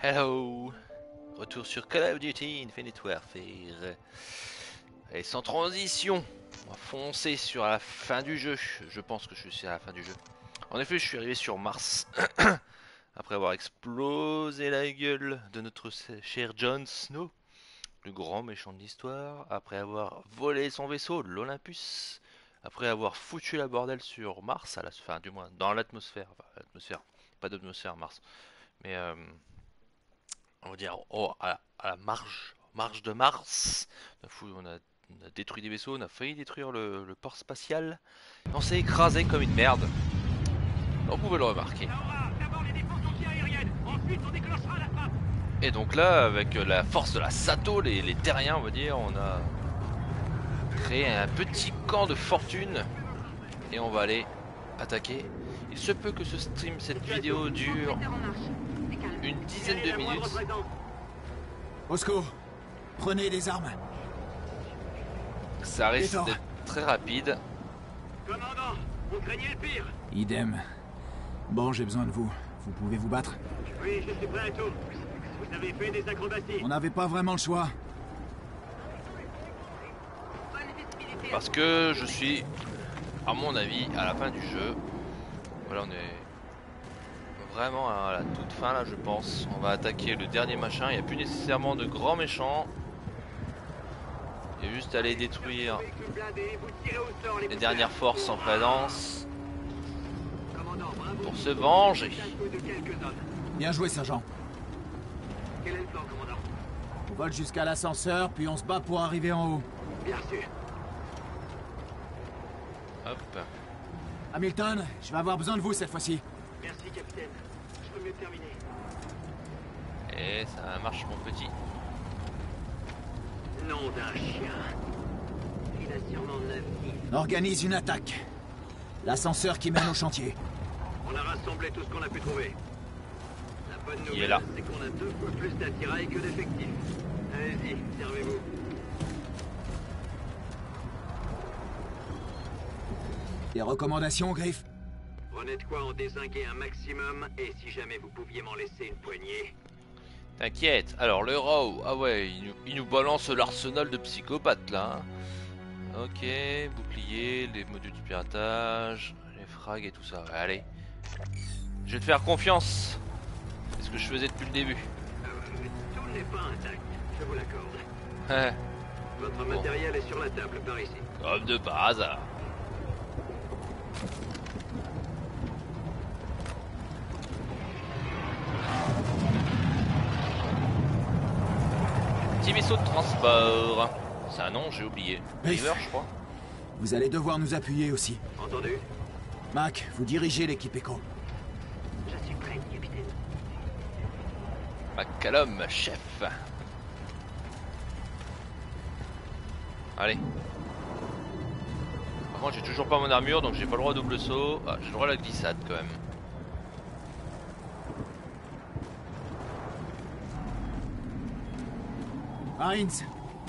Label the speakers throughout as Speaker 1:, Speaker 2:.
Speaker 1: Hello Retour sur Call of Duty Infinite Warfare. Et sans transition, on va foncer sur la fin du jeu. Je pense que je suis à la fin du jeu. En effet, je suis arrivé sur Mars. Après avoir explosé la gueule de notre cher Jon Snow, le grand méchant de l'histoire. Après avoir volé son vaisseau, l'Olympus. Après avoir foutu la bordel sur Mars, à la, fin du moins dans l'atmosphère pas d'atmosphère Mars. Mais... Euh, on va dire, oh, à, la marge, marge de Mars. On a, détruit des vaisseaux, on a failli détruire le, port spatial. On s'est écrasé comme une merde. On pouvait le remarquer. Et donc là, avec la force de la Sato, les, les terriens, on va dire, on a créé un petit camp de fortune. Et on va aller attaquer. Il se peut que ce stream, cette vidéo dure une dizaine de minutes.
Speaker 2: Osco, prenez des armes.
Speaker 1: Ça risque d'être très rapide.
Speaker 3: Commandant, on craignait le pire.
Speaker 2: Idem. Bon, j'ai besoin de vous. Vous pouvez vous battre
Speaker 3: Oui, je suis prêt à tout. Vous avez fait des acrobaties.
Speaker 2: On n'avait pas vraiment le choix.
Speaker 1: Parce que je suis, à mon avis, à la fin du jeu. Voilà, on est vraiment à la toute fin là je pense. On va attaquer le dernier machin, il n'y a plus nécessairement de grands méchants. Il y a juste à aller détruire les dernières forces en présence pour se venger.
Speaker 2: Bien joué sergent. On vole jusqu'à l'ascenseur puis on se bat pour arriver en haut.
Speaker 3: Bien sûr.
Speaker 1: Hop.
Speaker 2: Hamilton, je vais avoir besoin de vous cette fois-ci.
Speaker 3: Merci capitaine.
Speaker 1: Et ça marche mon petit.
Speaker 3: Nom d'un chien. Il a sûrement
Speaker 2: On organise une attaque. L'ascenseur qui mène au chantier.
Speaker 3: On a rassemblé tout ce qu'on a pu trouver. La bonne nouvelle, c'est qu'on a deux fois plus d'attirail que d'effectifs. Allez-y, servez-vous.
Speaker 2: Des recommandations, Griff
Speaker 3: Prenez de quoi en désinguer un maximum, et si jamais vous pouviez m'en laisser une poignée.
Speaker 1: T'inquiète, alors le RAW, ah ouais, il nous, balance l'arsenal de psychopathes là. Hein. Ok, bouclier, les modules du piratage, les frags et tout ça. allez, je vais te faire confiance. C'est ce que je faisais depuis le début.
Speaker 3: Euh, tout n'est pas intact, je vous l'accorde. Votre matériel est sur la table par ici.
Speaker 1: Comme de par hasard. Vaisseau de transport. C'est un nom, j'ai oublié. River, je crois.
Speaker 2: Vous allez devoir nous appuyer aussi.
Speaker 3: Entendu
Speaker 2: Mac, vous dirigez l'équipe Echo.
Speaker 3: Je suis prêt, capitaine.
Speaker 1: McCallum, chef. Allez. Par contre, j'ai toujours pas mon armure, donc j'ai pas le droit à double saut. Ah, j'ai le droit à la glissade quand même.
Speaker 2: Heinz,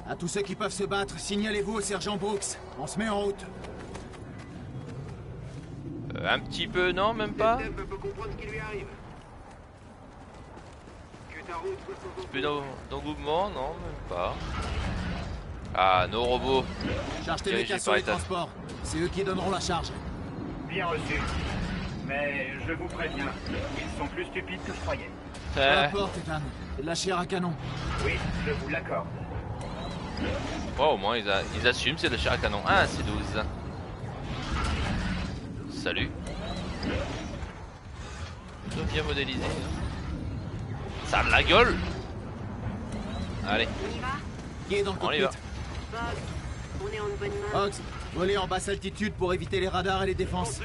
Speaker 2: à tous ceux qui peuvent se battre, signalez-vous au sergent Brooks. On se met en route.
Speaker 1: Euh, un petit peu, non, même pas Un peu d'engouement, non, même pas. Ah, nos robots.
Speaker 2: Charge tes mécas sur les transports. C'est eux qui donneront la charge.
Speaker 3: Bien reçu. Mais je vous préviens, ils sont plus stupides que je croyais.
Speaker 2: Peu importe, Ethan. de la chair à canon.
Speaker 3: Oui, je vous l'accorde.
Speaker 1: Oh, au moins, ils, ils assument, c'est de la chair à canon. Ah, c'est 12. Salut. Plutôt bien modélisé. Hein. Ça a de la gueule Allez.
Speaker 4: On y va
Speaker 2: Qui est dans le
Speaker 1: On
Speaker 2: y
Speaker 1: va.
Speaker 4: on est en bonne main.
Speaker 2: Fox, volez en basse altitude pour éviter les radars et les défenses.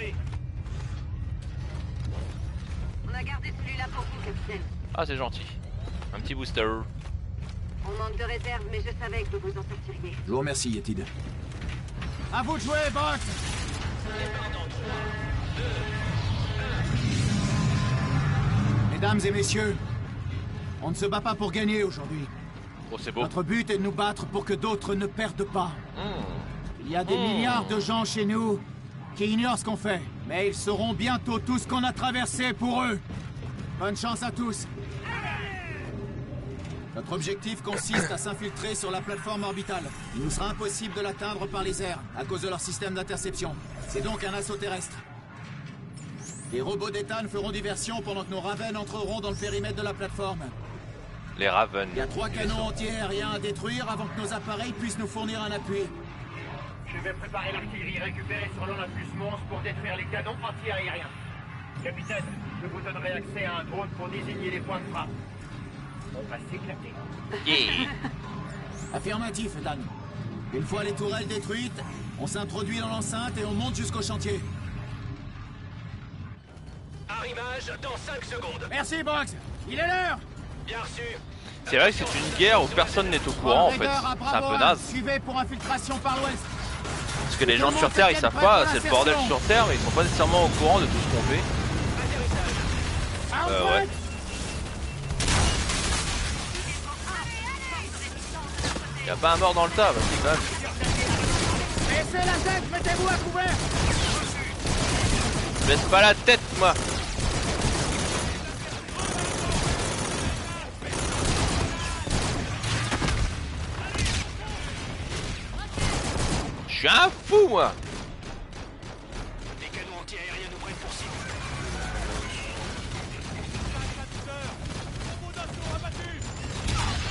Speaker 4: On a gardé celui-là pour vous, capitaine.
Speaker 1: Ah, c'est gentil. Un petit booster.
Speaker 4: On manque de réserve, mais je savais que vous en sortiriez.
Speaker 2: Je vous remercie, Yetid. À vous de jouer, boss Mesdames et messieurs, on ne se bat pas pour gagner aujourd'hui.
Speaker 1: Oh, c'est beau.
Speaker 2: Notre but est de nous battre pour que d'autres ne perdent pas.
Speaker 1: Hmm.
Speaker 2: Il y a des
Speaker 1: Hmm.
Speaker 2: milliards de gens chez nous qui ignorent ce qu'on fait, mais ils sauront bientôt tout ce qu'on a traversé pour eux. Bonne chance à tous. Notre objectif consiste à s'infiltrer sur la plateforme orbitale. Il nous sera impossible de l'atteindre par les airs, à cause de leur système d'interception. C'est donc un assaut terrestre. Les robots d'Ethan feront diversion pendant que nos Raven entreront dans le périmètre de la plateforme.
Speaker 1: Les Raven.
Speaker 2: Il y a trois canons anti-aériens à détruire avant que nos appareils puissent nous fournir un appui.
Speaker 5: Je vais préparer l'artillerie récupérée sur l'Olympus Mons pour détruire les canons anti-aériens. Capitaine, je vous donnerai accès à un drone pour désigner les points de frappe. On va s'éclater.
Speaker 1: Yeah.
Speaker 2: Affirmatif, Ethan. Une fois les tourelles détruites, on s'introduit dans l'enceinte et on monte jusqu'au chantier.
Speaker 5: Arrimage dans 5 secondes.
Speaker 2: Merci, Box Il est l'heure
Speaker 5: Bien reçu.
Speaker 1: C'est vrai que c'est une guerre où personne n'est au courant en fait. C'est un peu naze.
Speaker 2: Suivez pour infiltration par l'ouest.
Speaker 1: Parce que les gens sur Terre ils savent pas, c'est le bordel sur Terre, mais ils sont pas nécessairement au courant de tout ce qu'on fait. Euh, ouais. Y a pas un mort dans le tas, vas-y quand même.
Speaker 2: Baissez la tête, mettez-vous à couvert
Speaker 1: Je Laisse pas la tête moi Je suis un fou moi.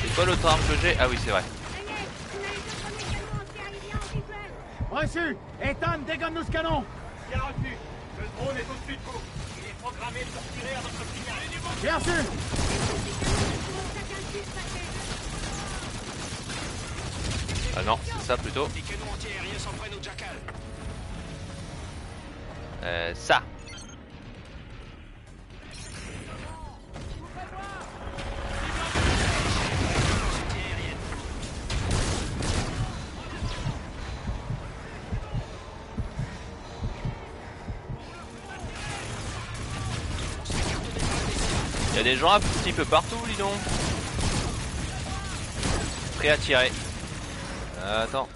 Speaker 1: C'est quoi l'autre arme que j'ai? Ah oui c'est vrai.
Speaker 2: Reçu Ethan, dégonne-nous ce canon
Speaker 5: Bien reçu. Le drone est au-dessus de vous. Il est programmé pour tirer à votre signal.
Speaker 2: Bien reçu
Speaker 1: Ah non, c'est ça plutôt.
Speaker 5: Au.
Speaker 1: Euh, ça. A des gens un petit peu partout, dis donc. Prêt à tirer. Attends.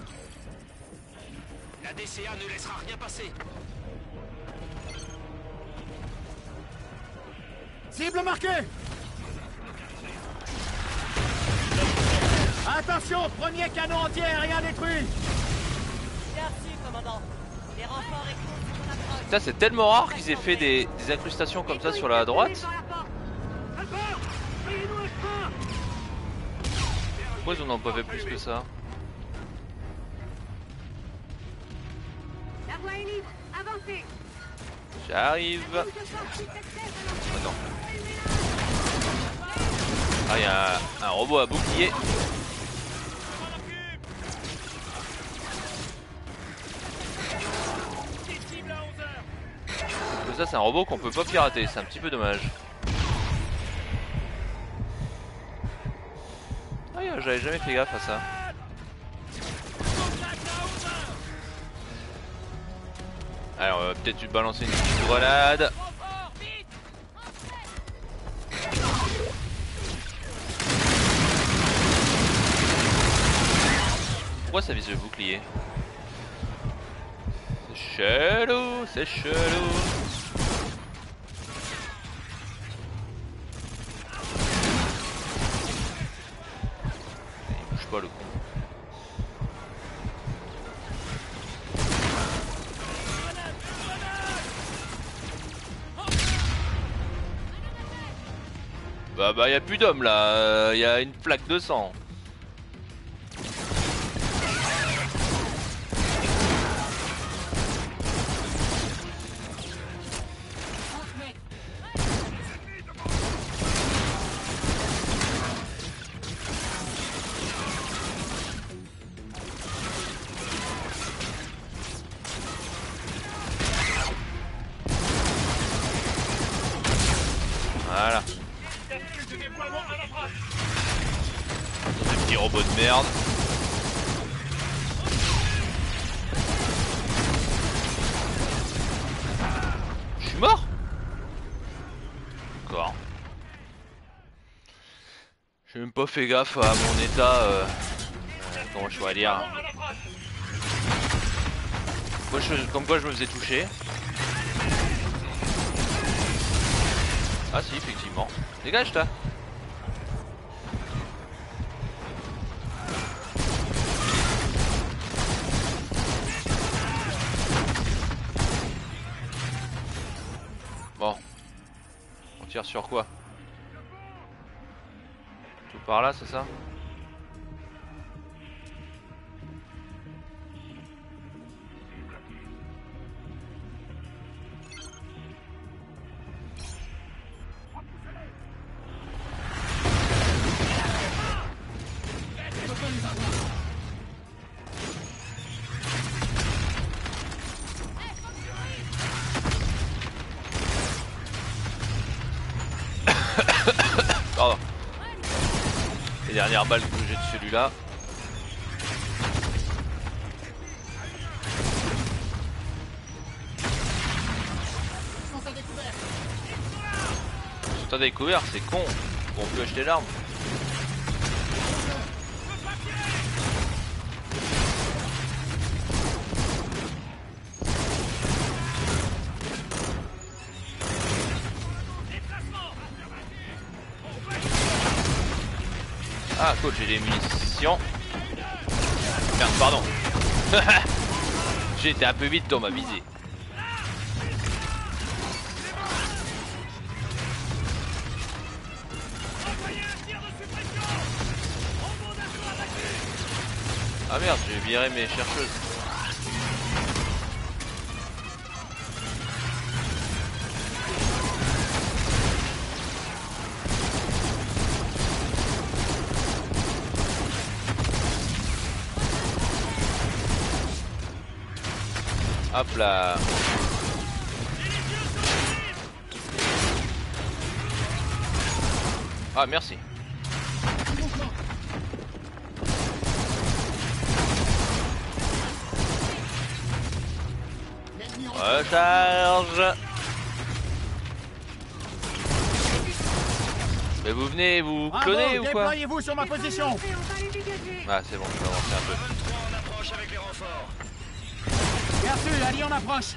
Speaker 5: La DCA ne laissera rien passer.
Speaker 2: Cible marquée Attention, premier canon anti-aérien détruit
Speaker 6: Merci, commandant. Les renforts écoutent
Speaker 1: c'est tellement rare qu'ils aient fait des, des incrustations comme ça sur la droite. Pourquoi ils en ont pas plus que ça. J'arrive. Attends. Ah, il y a un, un robot à bouclier. Ça, c'est un robot qu'on peut pas pirater. C'est un petit peu dommage. J'avais jamais fait gaffe à ça. Alors, on va peut-être balancer une petite grenade. Pourquoi ça vise le bouclier? C'est chelou, c'est chelou. Bah y a plus d'hommes là, il y a une plaque de sang. Pas fait gaffe à mon état. Euh, euh, comment je pourrais dire Moi, je- Comme quoi je me faisais toucher. Ah si, effectivement. Dégage toi dernière balle que j'ai de celui-là. Sont découvert, c'est con. On peut acheter l'arme. Munitions. Merde, pardon. j'ai été un peu vite dans ma visée. Ah merde, j'ai viré mes chercheuses. Là. Ah merci. Recharge Mais vous venez vous cloner ou quoi
Speaker 2: Déployez-vous sur ma position
Speaker 1: Ah c'est bon, je vais avancer un peu.
Speaker 2: Allez, on approche.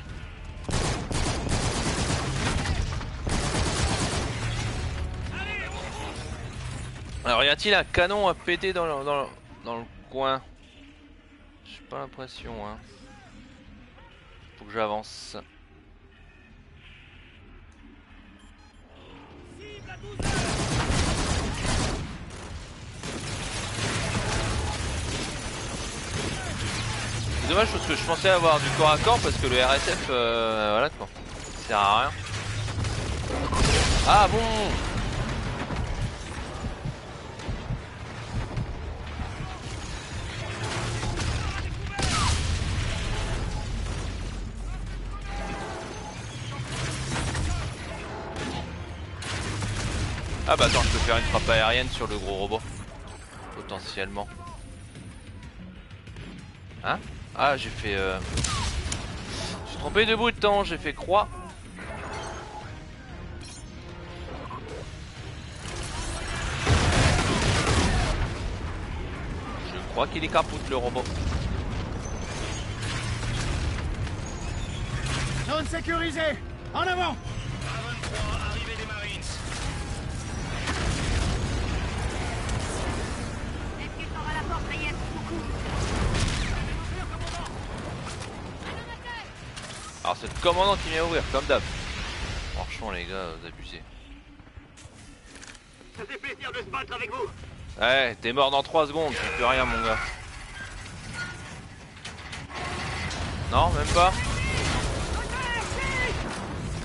Speaker 1: Alors y a-t-il un canon à péter dans le, dans dans le coin? J'ai pas l'impression hein. Faut que j'avance. Dommage parce que je pensais avoir du corps à corps parce que le RSF, euh, voilà quoi, ça sert à rien. Ah bon Ah bah attends, je peux faire une frappe aérienne sur le gros robot. Potentiellement. Hein? Ah, j'ai fait... Euh... J'ai trompé de bout de temps, j'ai fait croix. Je crois qu'il est capoute le robot.
Speaker 2: Zone sécurisée En avant
Speaker 1: le commandant qui vient ouvrir, comme d'hab. Franchement les gars, vous abusez.
Speaker 3: Ça fait plaisir de se battre avec vous.
Speaker 1: Ouais, t'es mort dans 3 secondes, tu peux rien mon gars. Non, même pas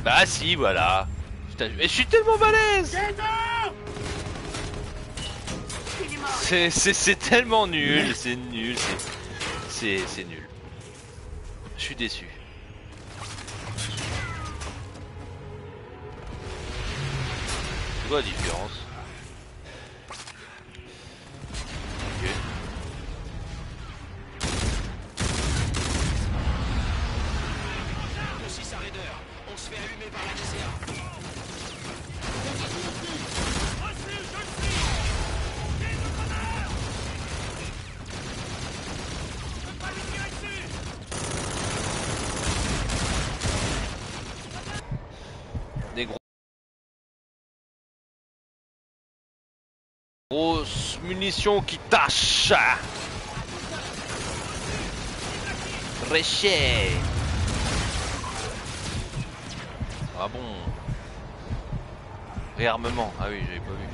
Speaker 1: Bah si, voilà. Mais je suis tellement balèze C'est tellement nul, c'est nul, c'est nul. Je suis déçu. Quoi la différence Qui tâche Réchet Ah bon Réarmement. Ah oui, j'avais pas vu.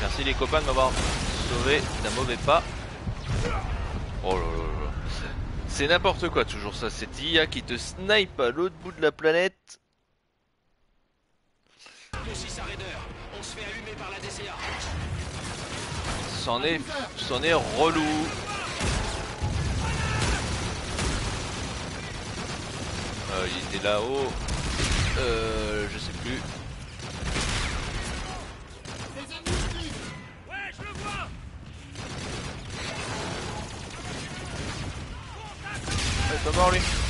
Speaker 1: Merci les copains de m'avoir sauvé d'un mauvais pas. Oh là là là. C'est n'importe quoi toujours ça, cette IA qui te snipe à l'autre bout de la planète.
Speaker 7: On se fait allumer par la DCA.
Speaker 1: C'en est, c'en est relou. Euh, il était là-haut. Euh, je sais plus.
Speaker 7: Ouais, je le vois
Speaker 1: Ouais, pas mort lui.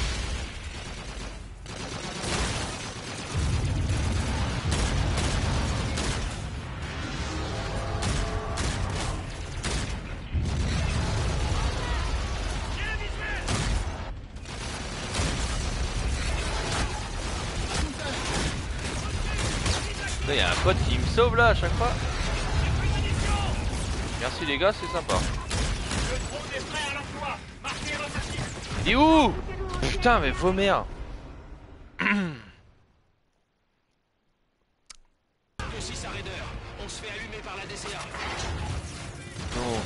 Speaker 1: À chaque fois. Merci les gars, c'est sympa. Il est où? Putain, mais vos mères. Donc.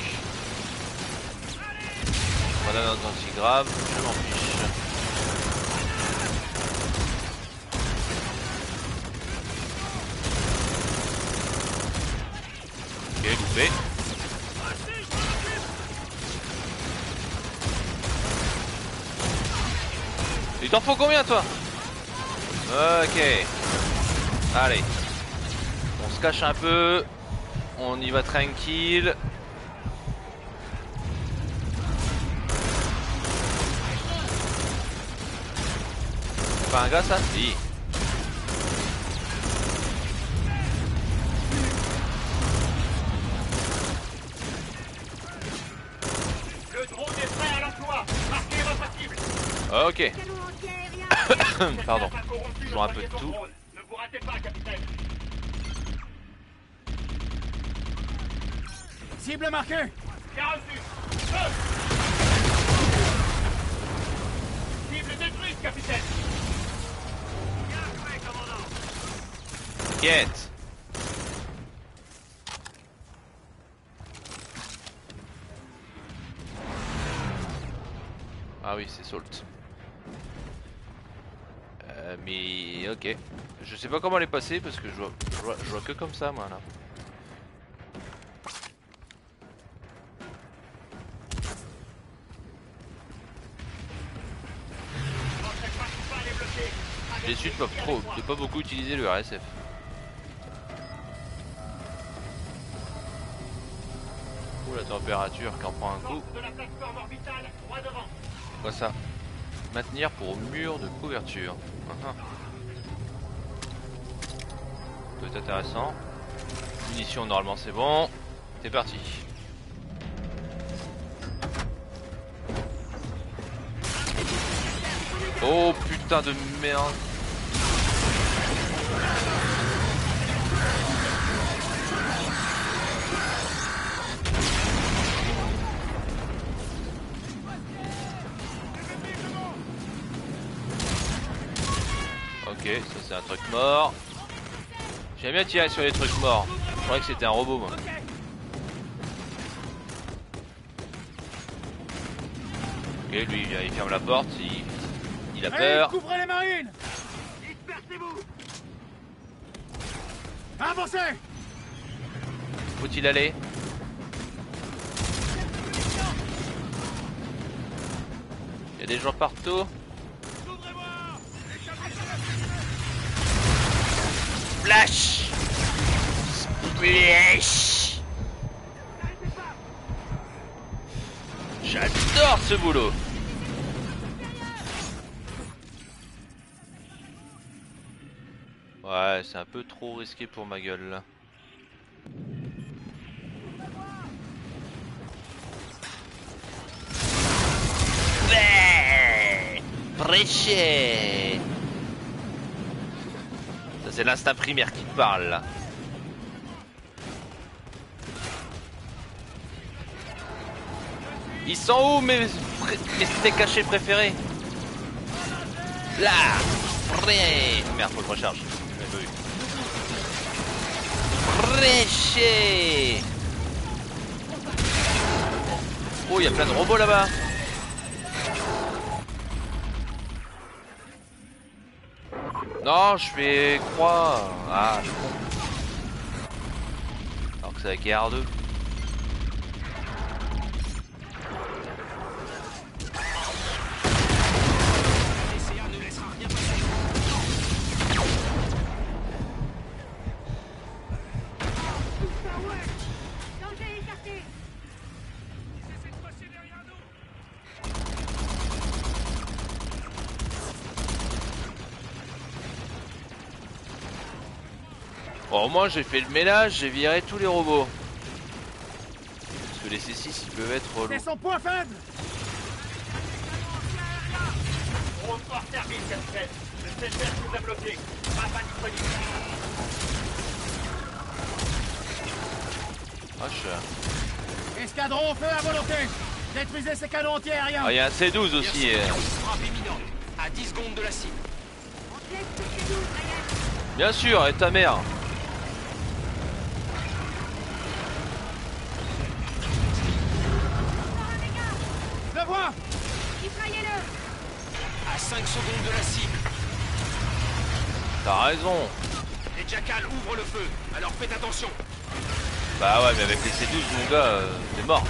Speaker 1: Voilà notre antigrave, je m'en fiche. Ok, loupé. Il t'en faut combien toi? Ok. Allez. On se cache un peu. On y va tranquille. Pas un gars ça? Si.
Speaker 5: Le drone est prêt à l'emploi. Marquez votre cible.
Speaker 1: Ok.
Speaker 4: Canon anti-aérien
Speaker 1: Pardon. Toujours un peu de tout.
Speaker 5: Ne vous ratez pas, capitaine.
Speaker 2: Cible marquée
Speaker 5: Bien Cible détruite, capitaine.
Speaker 1: Get. Ah oui, c'est Salt. Euh, mais ok. Je sais pas comment les passer parce que je vois, je vois, je vois que comme ça moi là. Déçu de pas, trop, de pas beaucoup utiliser le RSF. Ouh la température qui en prend un coup. Quoi ça? Maintenir pour mur de couverture. Ah ah. Être intéressant. Munitions normalement c'est bon. C'est parti. Oh putain de merde. C'est un truc mort. J'aime bien tirer sur les trucs morts. Je croyais que c'était un robot moi. Ok, lui il vient, il ferme la porte, il, il a
Speaker 2: Allez,
Speaker 1: peur.
Speaker 2: couvrez les marines
Speaker 3: Dispersez-vous
Speaker 2: Avancez
Speaker 1: Faut-il aller? Il y a des gens partout. Splash. J'adore ce boulot. Ouais, c'est un peu trop risqué pour ma gueule là. Ça c'est l'instinct primaire qui parle là. Ils sont où mes, mes cachés préférés Là Merde, faut que je recharge. Prêché Oh, il y a plein de robots là-bas. Non, je fais croix. Ah, je con. Alors que c'est la guerre 2. Moins j'ai fait le ménage, j'ai viré tous les robots. Parce que les C6 ils peuvent être.
Speaker 2: C'est son point faible
Speaker 5: Revoir service, capitaine. Le CFR nous a bloqué. Pas disponible.
Speaker 1: Ah, je...
Speaker 2: Escadron, feu à volonté Détruisez ces canons anti-aériens
Speaker 1: Ah, il y a un C12 aussi.
Speaker 7: Frappe imminente. À 10 secondes de la cible.
Speaker 1: Bien sûr, et ta mère.
Speaker 2: Je le vois
Speaker 4: Mitraillez-le
Speaker 7: À 5 secondes de la cible.
Speaker 1: T'as raison.
Speaker 7: Les jackals ouvrent le feu. Alors faites attention.
Speaker 1: Bah ouais, mais avec les C12, mon gars, euh, t'es mort.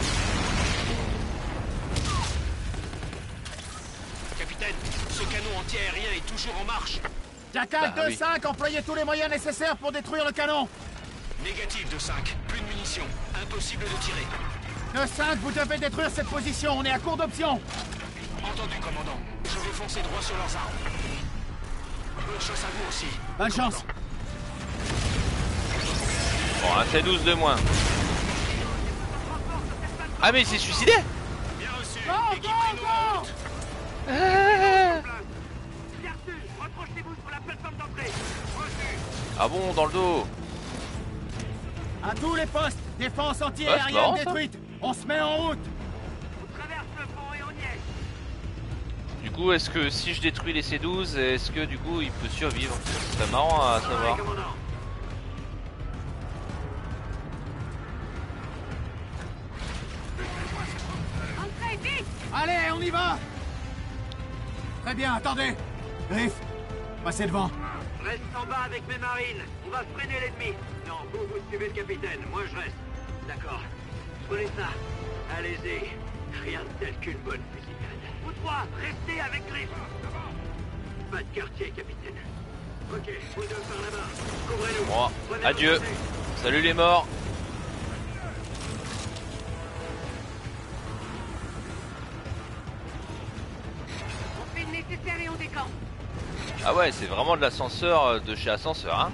Speaker 7: Capitaine, ce canon anti-aérien est toujours en marche.
Speaker 2: Jackal
Speaker 1: Bah oui.
Speaker 2: 2-5, employez tous les moyens nécessaires pour détruire le canon
Speaker 7: Négatif de 5. Plus de munitions. Impossible de tirer.
Speaker 2: 2-5, vous devez détruire cette position, on est à court d'options
Speaker 7: Entendu, commandant. Je vais foncer droit sur leurs armes. Bonne chance à vous aussi.
Speaker 2: Bonne chance
Speaker 1: Bon, un C12 de moins. Ah, mais il s'est suicidé
Speaker 7: Bien reçu.
Speaker 2: Go,
Speaker 7: Équipe
Speaker 2: go,
Speaker 7: Rhino en
Speaker 2: go
Speaker 7: route.
Speaker 3: Bien reçu Reprochez-vous sur la plateforme d'entrée Reçu
Speaker 1: Ah bon, dans le dos.
Speaker 2: À tous les postes, défense
Speaker 1: Ouais,
Speaker 2: anti-aérienne détruite On se met en route
Speaker 1: coup, est-ce que si je détruis les C12, est-ce que du coup il peut survivre? C'est marrant à savoir.
Speaker 3: commandant
Speaker 4: Entrez, vite
Speaker 2: Allez, on y va Très bien, attendez Griff, passez devant.
Speaker 3: Reste en bas avec mes marines On va freiner l'ennemi Non, vous, vous suivez le capitaine, moi je reste. D'accord. Prenez ça. Allez-y. Rien de tel qu'une bonne fusillade. Vous trois, restez avec Griff Pas de quartier, capitaine. Ok, vous deux par là-bas. Couvrez-nous.
Speaker 1: Bon,
Speaker 3: Prenez
Speaker 1: adieu. Salut les morts.
Speaker 4: On fait le nécessaire et on décampe.
Speaker 1: Ah ouais, c'est vraiment de l'ascenseur euh, de chez Ascenseur, hein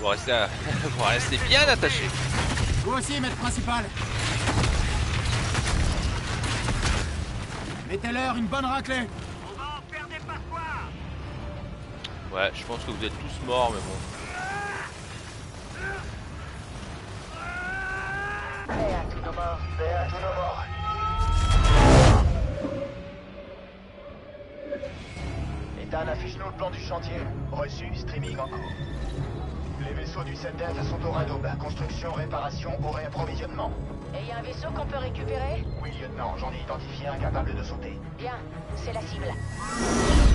Speaker 1: Faut rester, à- bien attaché.
Speaker 2: Vous aussi, maître principal Mettez-leur une bonne raclée
Speaker 3: On va en faire des passoires
Speaker 1: Ouais, je pense que vous êtes tous morts, mais bon.
Speaker 5: Ethan, affiche-nous le plan du chantier. Reçu, streaming en cours. Les vaisseaux du CEDEF sont au radoub. Construction, réparation, au réapprovisionnement.
Speaker 8: Et il y a un vaisseau qu'on peut récupérer
Speaker 5: Oui, lieutenant, j'en ai identifié un capable de sauter.
Speaker 8: Bien, c'est la cible.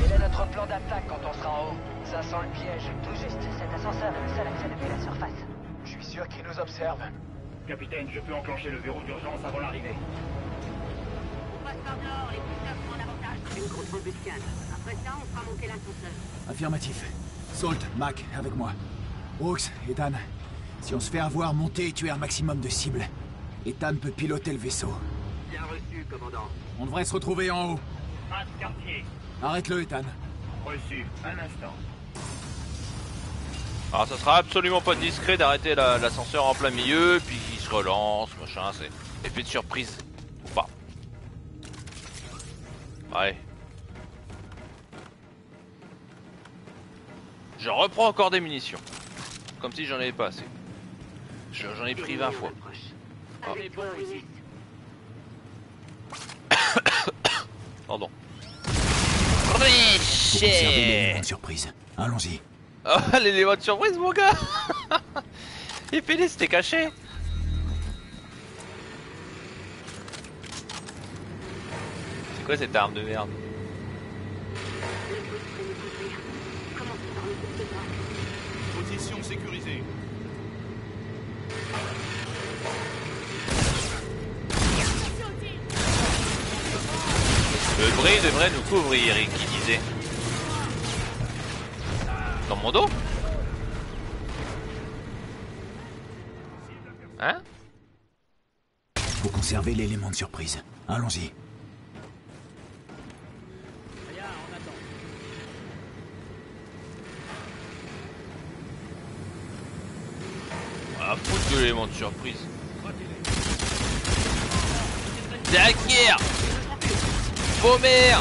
Speaker 9: Quel est notre plan d'attaque quand on sera en haut? Ça sent le piège.
Speaker 8: Tout juste, cet ascenseur est le seul accès depuis la surface.
Speaker 5: Je suis sûr qu'ils nous observent. Capitaine, je peux enclencher le verrou d'urgence avant l'arrivée.
Speaker 4: On passe par nord, les sont en avantage.
Speaker 3: Une contre-embuscade.
Speaker 4: Après ça, on fera monter l'ascenseur.
Speaker 2: Affirmatif. Salt, Mac, avec moi. Brooks, Ethan, si on se fait avoir, monter et tuer un maximum de cibles. Ethan peut piloter le vaisseau.
Speaker 3: Bien reçu, commandant.
Speaker 2: On devrait se retrouver en haut.
Speaker 5: Pas de quartier.
Speaker 2: Arrête-le, Ethan.
Speaker 5: Reçu. Un instant.
Speaker 1: Alors ça sera absolument pas discret d'arrêter la- l'ascenseur en plein milieu, puis il se relance, machin, c'est effet de surprise. Ou pas. Ouais. Je reprends encore des munitions. Comme si j'en avais pas assez. Je- J'en ai pris 20 fois. Ah.
Speaker 4: Ulysse.
Speaker 1: Pardon.
Speaker 2: Surprise. Allons-y.
Speaker 1: Oh, l'élément de surprise, mon gars Et Félix, c'était caché C'est quoi cette arme de merde? Le bruit devrait nous couvrir, et qui disait Dans mon dos Hein
Speaker 2: Faut conserver l'élément de surprise. Allons-y.
Speaker 1: Ah, foutre de l'élément de surprise. Derrière Vomir.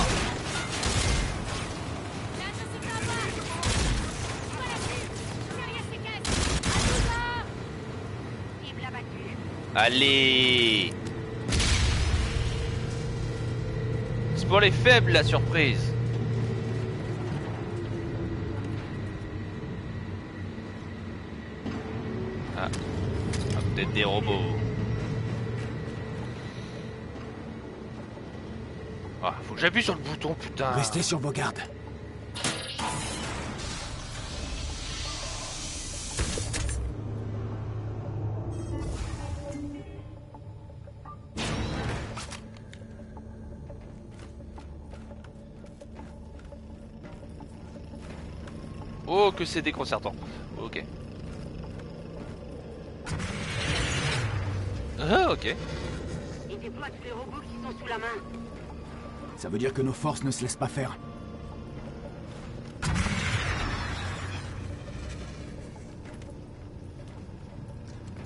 Speaker 1: Allez C'est pour les faibles la surprise. Ah, Ah, peut-être des robots. Ah, faut que j'appuie sur le bouton, putain.
Speaker 2: Restez sur vos gardes.
Speaker 1: Oh, que c'est déconcertant. Ok. Ah, ok.
Speaker 4: Il déploie tous les robots qui sont sous la main.
Speaker 2: Ça veut dire que nos forces ne se laissent pas faire.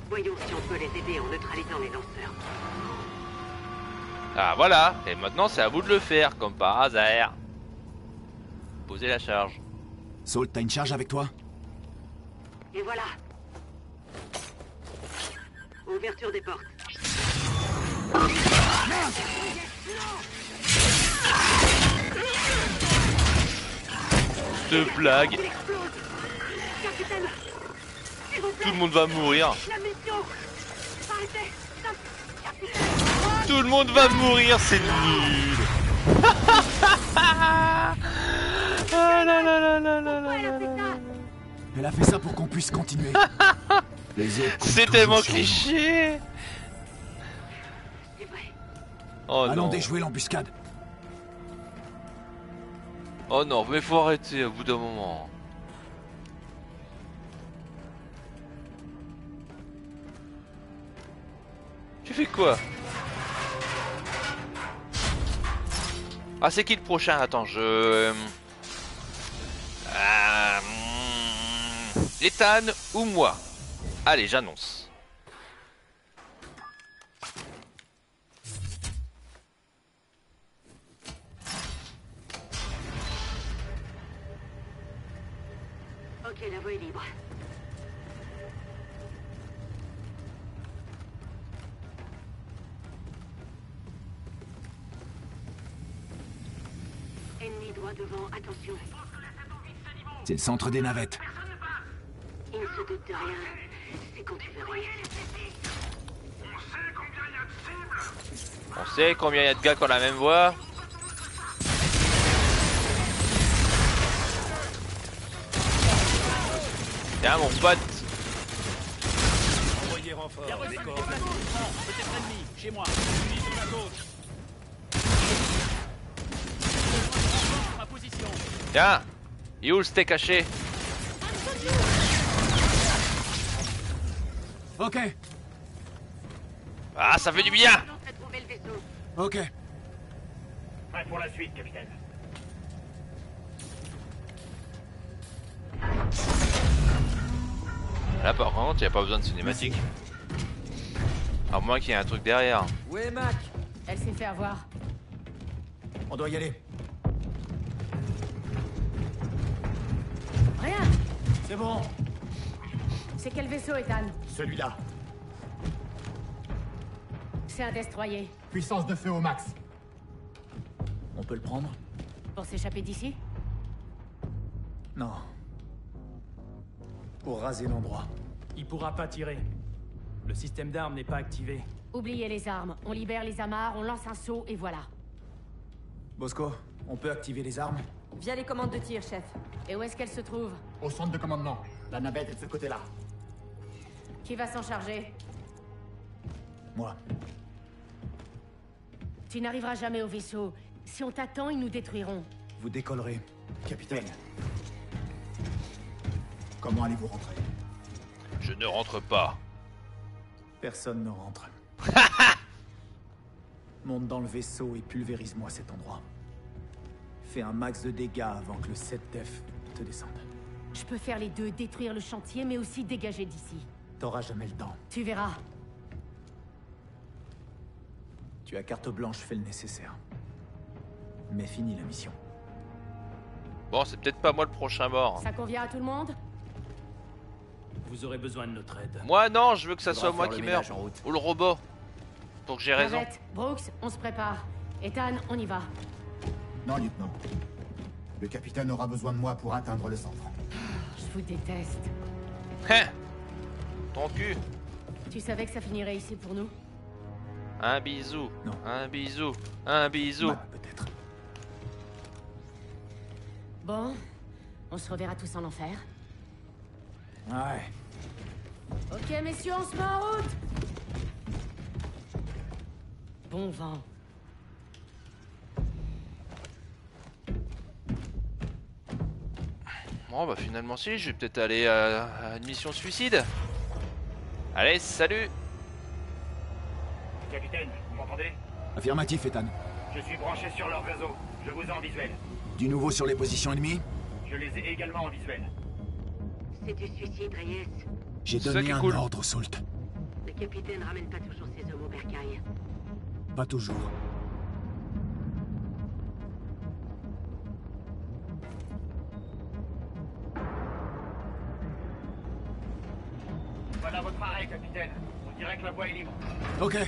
Speaker 4: Voyons si on peut les aider en neutralisant les lanceurs.
Speaker 1: Ah, voilà. Et maintenant, c'est à vous de le faire, comme par hasard. Posez la charge.
Speaker 2: Saul, t'as une charge avec toi?
Speaker 4: Et voilà. Ouverture des portes.
Speaker 1: De blague. Tout le monde va mourir. Tout le monde va mourir, c'est nul. ah là là là
Speaker 4: Elle a fait ça
Speaker 2: pour qu'on puisse continuer.
Speaker 1: C'est tellement cliché. Oh
Speaker 2: Allons
Speaker 1: non.
Speaker 2: déjouer l'embuscade.
Speaker 1: Oh non, mais faut arrêter au bout d'un moment. Tu fais quoi? Ah, c'est qui le prochain? Attends, je. Euh, hmm, Ethan ou moi? Allez, j'annonce.
Speaker 4: Voie est libre. Ennemi droit devant, attention.
Speaker 2: C'est le centre des navettes.
Speaker 4: Il ne se doute de rien. C'est quand tu veux rien.
Speaker 1: On sait combien il y a de gars qui ont la même voix Tiens mon pote
Speaker 7: Envoyez renfort.
Speaker 6: Peut-être ennemi, chez moi.
Speaker 7: Sur la gauche.
Speaker 6: Position.
Speaker 1: Tiens le steak haché
Speaker 2: Ok,
Speaker 1: Ah ça fait du bien
Speaker 2: ok.
Speaker 5: Prêt pour la suite, capitaine.
Speaker 1: Là par contre il n'y a pas besoin de cinématique. À moins qu'il y ait un truc derrière.
Speaker 10: Où est Mac
Speaker 8: Elle s'est fait avoir.
Speaker 2: On doit y aller.
Speaker 8: Rien
Speaker 2: C'est bon.
Speaker 8: C'est quel vaisseau, Ethan
Speaker 5: Celui-là.
Speaker 8: C'est un destroyer.
Speaker 5: Puissance de feu au max.
Speaker 2: On peut le prendre
Speaker 8: Pour s'échapper d'ici?
Speaker 10: Non. Pour raser l'endroit.
Speaker 11: Il pourra pas tirer. Le système d'armes n'est pas activé.
Speaker 8: Oubliez les armes. On libère les amarres, on lance un saut et voilà.
Speaker 10: Bosco, on peut activer les armes
Speaker 4: Via les commandes de tir, chef.
Speaker 8: Et où est-ce qu'elle se trouve
Speaker 12: Au centre de commandement. La navette est de ce côté-là.
Speaker 8: Qui va s'en charger
Speaker 10: Moi.
Speaker 8: Tu n'arriveras jamais au vaisseau. Si on t'attend, ils nous détruiront.
Speaker 10: Vous décollerez.
Speaker 12: Capitaine. Comment allez-vous rentrer?
Speaker 1: Je ne rentre pas.
Speaker 10: Personne ne rentre. Monte dans le vaisseau et pulvérise-moi cet endroit. Fais un max de dégâts avant que le 7 def te descende.
Speaker 8: Je peux faire les deux, détruire le chantier, mais aussi dégager d'ici.
Speaker 10: T'auras jamais le temps.
Speaker 8: Tu verras.
Speaker 10: Tu as carte blanche, fais le nécessaire. Mais finis la mission.
Speaker 1: Bon, c'est peut-être pas moi le prochain mort.
Speaker 8: Ça convient à tout le monde?
Speaker 11: Vous aurez besoin de notre aide.
Speaker 1: Moi non, je veux que ça soit moi qui meure. Ou le robot. Pour que j'ai raison.
Speaker 8: Brooks, on se prépare. Ethan, on y va.
Speaker 12: Non, lieutenant. Le capitaine aura besoin de moi pour atteindre le centre.
Speaker 8: Je vous déteste.
Speaker 1: Hein? Ton cul.
Speaker 8: Tu savais que ça finirait ici pour nous?
Speaker 1: Un bisou.
Speaker 10: Non.
Speaker 1: Un bisou. Un bisou.
Speaker 10: Bah, peut-être.
Speaker 8: Bon, on se reverra tous en enfer.
Speaker 10: Ouais.
Speaker 8: Ok, messieurs, on se met en route Bon vent.
Speaker 1: Bon bah finalement si, je vais peut-être aller à, à une mission suicide. Allez, salut
Speaker 5: Capitaine, vous m'entendez?
Speaker 2: Affirmatif, Ethan.
Speaker 5: Je suis branché sur leur réseau. Je vous ai en visuel.
Speaker 2: Du nouveau sur les positions ennemies?
Speaker 5: Je les ai également en visuel.
Speaker 4: C'est du suicide, Reyes.
Speaker 2: J'ai donné un
Speaker 1: cool.
Speaker 2: ordre, Salt.
Speaker 4: Le capitaine ramène pas toujours ses hommes au bercail.
Speaker 2: Pas toujours.
Speaker 5: Voilà votre arrêt, capitaine. On dirait que la voie est libre.
Speaker 2: Ok.
Speaker 5: Le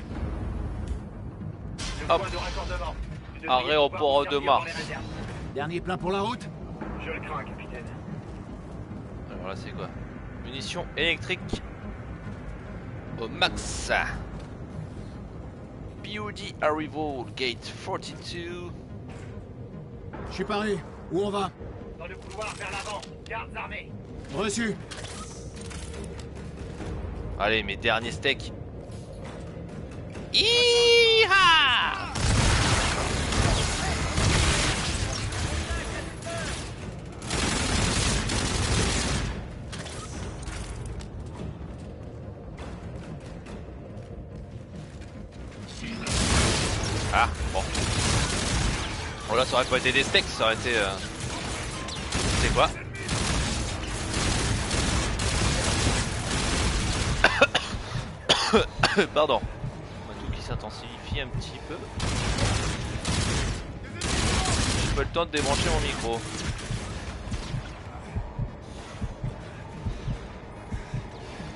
Speaker 1: Hop.
Speaker 5: point de raccordement.
Speaker 1: Arrêt au port de Mars.
Speaker 2: Dernier plein pour la route
Speaker 5: Je le crains.
Speaker 1: Alors là c'est quoi? Munitions électriques au max. POD Arrival Gate 42.
Speaker 2: Je suis paré. Où on va?
Speaker 5: Dans le couloir vers l'avant. Gardes armés.
Speaker 2: Reçu.
Speaker 1: Allez, mes derniers steaks. Iha ça aurait pas été des steaks, ça aurait été... Euh... C'est quoi Pardon. On a tout qui s'intensifie un petit peu. J'ai pas le temps de débrancher mon micro.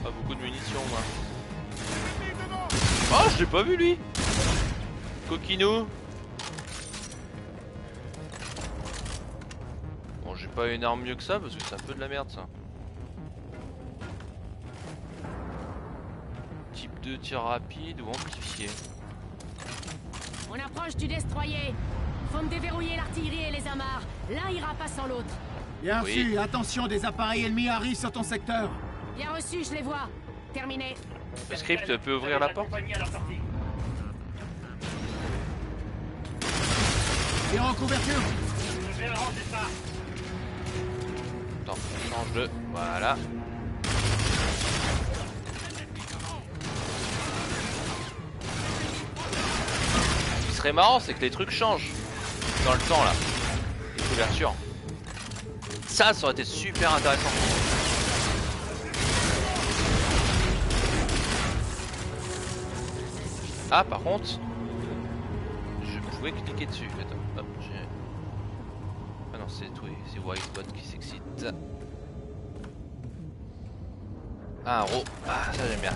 Speaker 1: Pas beaucoup de munitions, moi. Oh, je l'ai pas vu lui Coquinou pas une arme mieux que ça parce que c'est un peu de la merde ça. Type 2 tir rapide ou amplifié.
Speaker 8: On approche du destroyer. Faut me déverrouiller l'artillerie et les amarres. L'un ira pas sans l'autre.
Speaker 2: Bien
Speaker 1: Oui.
Speaker 2: reçu. Attention, des appareils ennemis arrivent sur ton secteur.
Speaker 8: Bien reçu, je les vois. Terminé.
Speaker 1: Le script peut ouvrir la porte.
Speaker 2: Et en couverture.
Speaker 5: Je vais ça.
Speaker 1: Attends, on change de. Voilà. Ce qui serait marrant, c'est que les trucs changent dans le temps là. Les couvertures. Ça, ça aurait été super intéressant. Ah, par contre, je pouvais cliquer dessus c'est oui, c'est Wisebot qui s'excite. Ah, un ro. Ah, ça j'aime bien.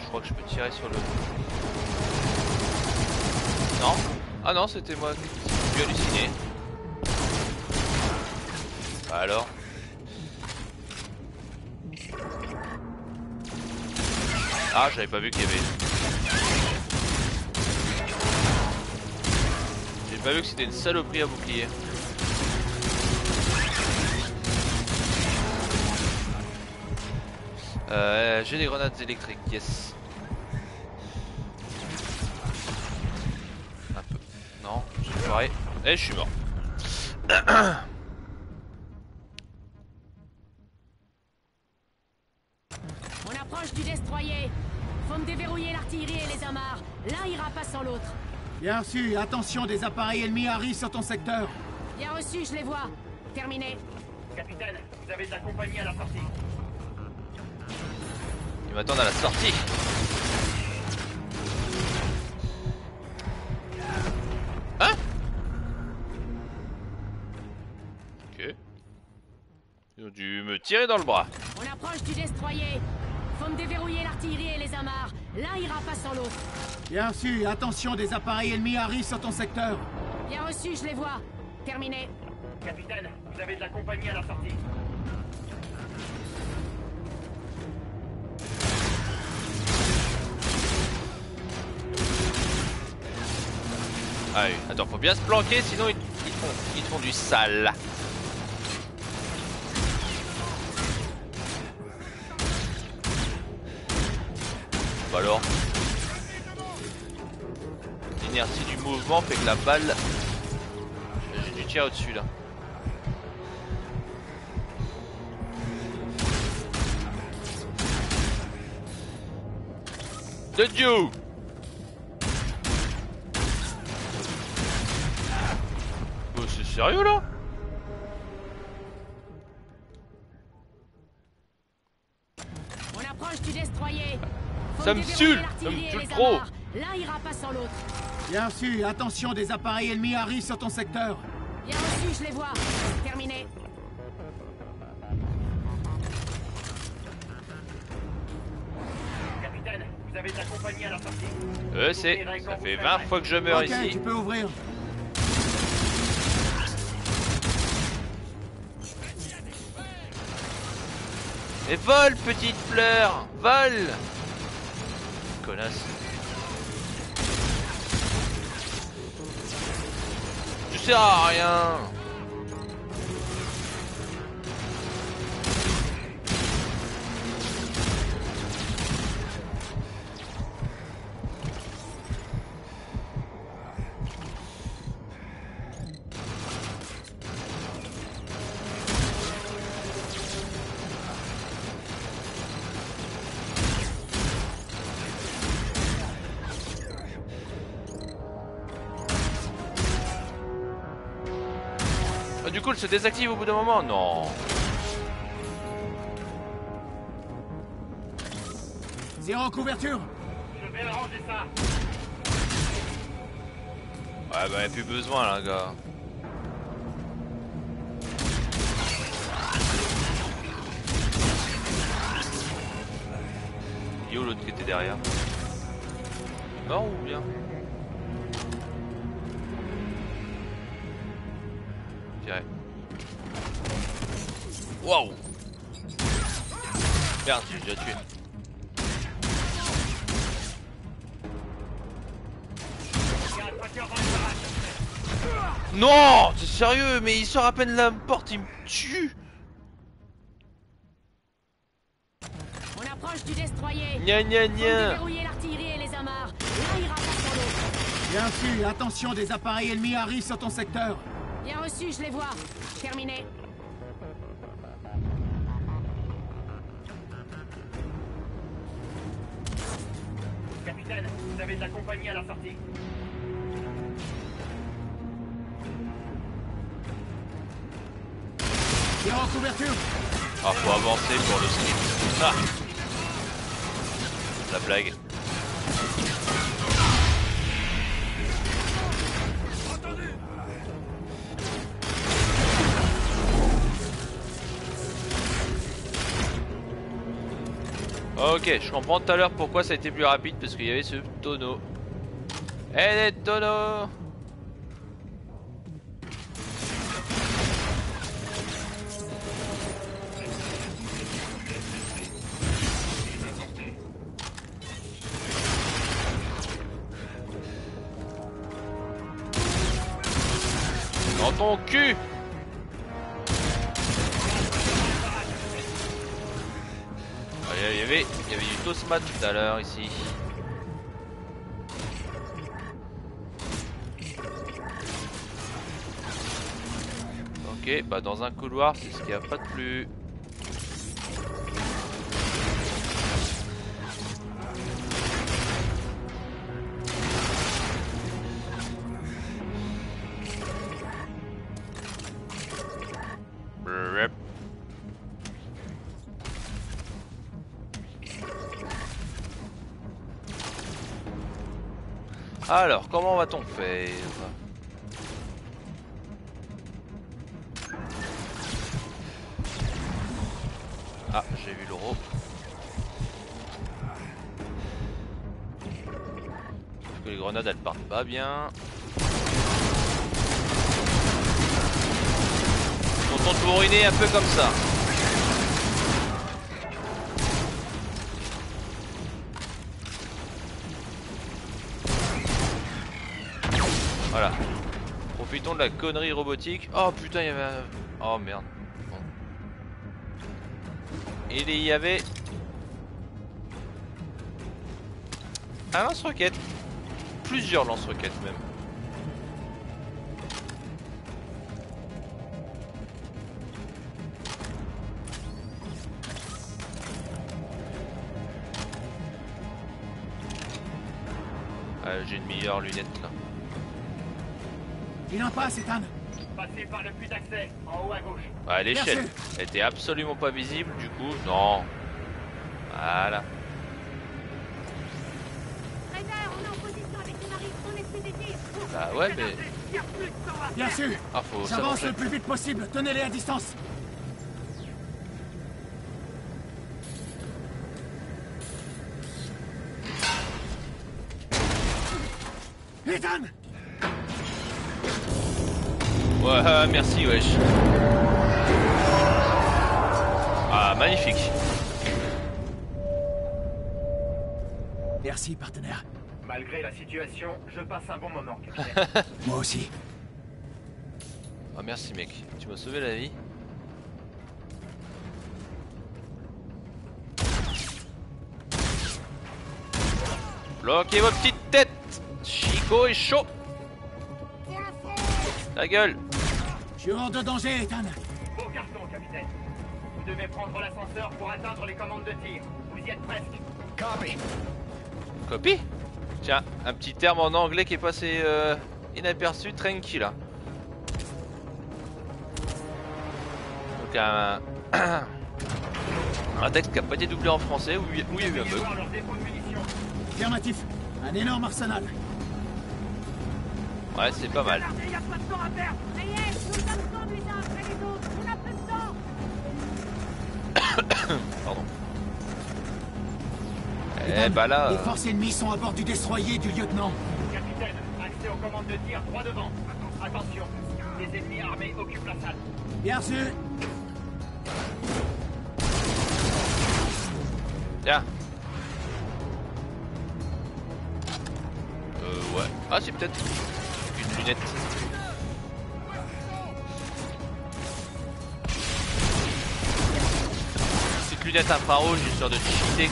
Speaker 1: Je crois que je peux tirer sur le... Non Ah non, c'était moi qui suis halluciné. Alors Ah, j'avais pas vu qu'il y avait... J'ai pas vu que c'était une saloperie à bouclier. Euh, j'ai des grenades électriques, yes. Un peu. Non, j'ai foiré. Et je suis mort.
Speaker 8: destroyer. Faut me déverrouiller l'artillerie et les amarres. L'un ira pas sans l'autre.
Speaker 2: Bien reçu, attention, des appareils ennemis arrivent sur ton secteur.
Speaker 8: Bien reçu, je les vois. Terminé.
Speaker 5: Capitaine, vous avez de la compagnie à la sortie.
Speaker 1: Ils m'attendent à la sortie. Hein Ok. Ils ont dû me tirer dans le bras.
Speaker 8: On approche du destroyer. Faut me déverrouiller l'artillerie et les amarres. L'un ira pas sans l'autre.
Speaker 2: Bien reçu, attention, des appareils ennemis arrivent sur ton secteur.
Speaker 8: Bien reçu, je les vois. Terminé.
Speaker 5: Capitaine, vous avez de la compagnie à la sortie.
Speaker 1: Ah oui, attends, faut bien se planquer, sinon ils, ils font, ils font du sale. Alors. L'inertie du mouvement fait que la balle... J'ai du tir au-dessus là. De Dieu! Oh, c'est sérieux là? Ça me saoule, ça me saoule trop.
Speaker 8: L'un ira pas sans l'autre.
Speaker 2: Bien reçu, attention, des appareils ennemis arrivent sur ton secteur.
Speaker 8: Bien reçu, je les vois. Terminé.
Speaker 5: Capitaine, vous avez compagnie à la sortie.
Speaker 1: Euh, c'est... Ça fait 20 fois que je meurs ici.
Speaker 2: tu peux ouvrir.
Speaker 1: Et vole, petite fleur Vole Connasse. Tu sers à rien Elle se désactive au bout d'un moment Non
Speaker 2: Zéro couverture.
Speaker 5: Je vais arranger ça.
Speaker 1: Ouais, bah, y'a plus besoin là, gars. Il est où l'autre qui était derrière? Mort ou bien? Waouh Merde, j'ai déjà tué. Non C'est sérieux, mais il sort à peine la porte, il me tue
Speaker 8: On approche du destroyer.
Speaker 1: Gna gna gna
Speaker 8: déverrouiller l'artillerie et les amarres. L'un ira pas sans l'autre.
Speaker 2: Bien reçu, attention, des appareils ennemis arrivent sur ton secteur.
Speaker 8: Bien reçu, je les vois. Terminé.
Speaker 5: Capitaine, vous avez de la compagnie à la sortie.
Speaker 2: Couverture.
Speaker 1: Ah, faut avancer pour le script. Ah La blague. Ok, je comprends tout à l'heure pourquoi ça a été plus rapide parce qu'il y avait ce tonneau. Eh les tonneaux Dans ton cul Il y avait, il y avait du Tosma tout à l'heure ici. Ok, bah dans un couloir, c'est ce qu'il n'y a pas de plus. Alors, comment va-t-on faire Ah, j'ai vu l'euro. Parce que les grenades elles partent pas bien. Ils sont tournés un peu comme ça. De la connerie robotique. Oh putain, il y avait un... Oh merde. Il y avait... Un lance-roquette. Plusieurs lance-roquettes même. Ah, J'ai une meilleure lunette.
Speaker 2: Il en passe, Ethan.
Speaker 5: Passez par le puits d'accès, en haut à gauche.
Speaker 1: Ouais, l'échelle
Speaker 2: Merci.
Speaker 1: elle était absolument pas visible, du coup, non. Voilà. Bah ouais, mais.
Speaker 2: Bien sûr.
Speaker 1: Ah, faut
Speaker 2: J'avance le plus vite possible. Tenez-les à distance.
Speaker 1: Euh, merci, wesh. Ah, magnifique.
Speaker 2: Merci, partenaire.
Speaker 5: Malgré la situation, je passe un bon moment, capitaine.
Speaker 2: Moi aussi.
Speaker 1: Ah, merci, mec. Tu m'as sauvé la vie. Bloquez vos petites têtes Chico est chaud Ta gueule
Speaker 2: suis hors de danger, Ethan.
Speaker 5: Beau carton, capitaine. Vous devez prendre l'ascenseur pour atteindre les commandes de tir. Vous y êtes presque.
Speaker 12: Copy.
Speaker 1: Copie Tiens, un petit terme en anglais qui est passé euh, inaperçu, tranquille. hein. Donc un... un texte qui a pas été doublé en français, où il y a eu un bug.
Speaker 2: Affirmatif. Un énorme arsenal.
Speaker 1: Ouais, c'est pas mal. Pardon. Eh bah là...
Speaker 2: Les
Speaker 1: euh,
Speaker 2: forces ennemies sont à bord du destroyer du lieutenant.
Speaker 5: Capitaine, accès aux commandes de tir droit devant. Attention, les ennemis armés occupent la salle.
Speaker 2: Bien sûr.
Speaker 1: Tiens. Euh, ouais. Ah, c'est peut-être une lunette. Petite lunette infrarouge, histoire de cheater.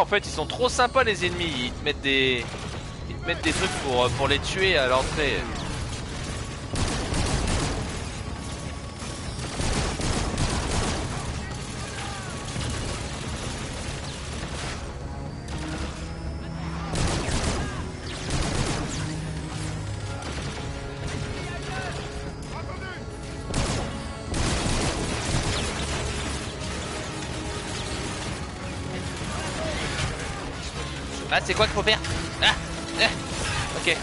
Speaker 1: En fait, ils sont trop sympas les ennemis, ils te mettent des Ils te mettent des trucs pour, euh, pour les tuer à l'entrée. Ah, c'est quoi qu'il faut faire Ah, ah, Ok.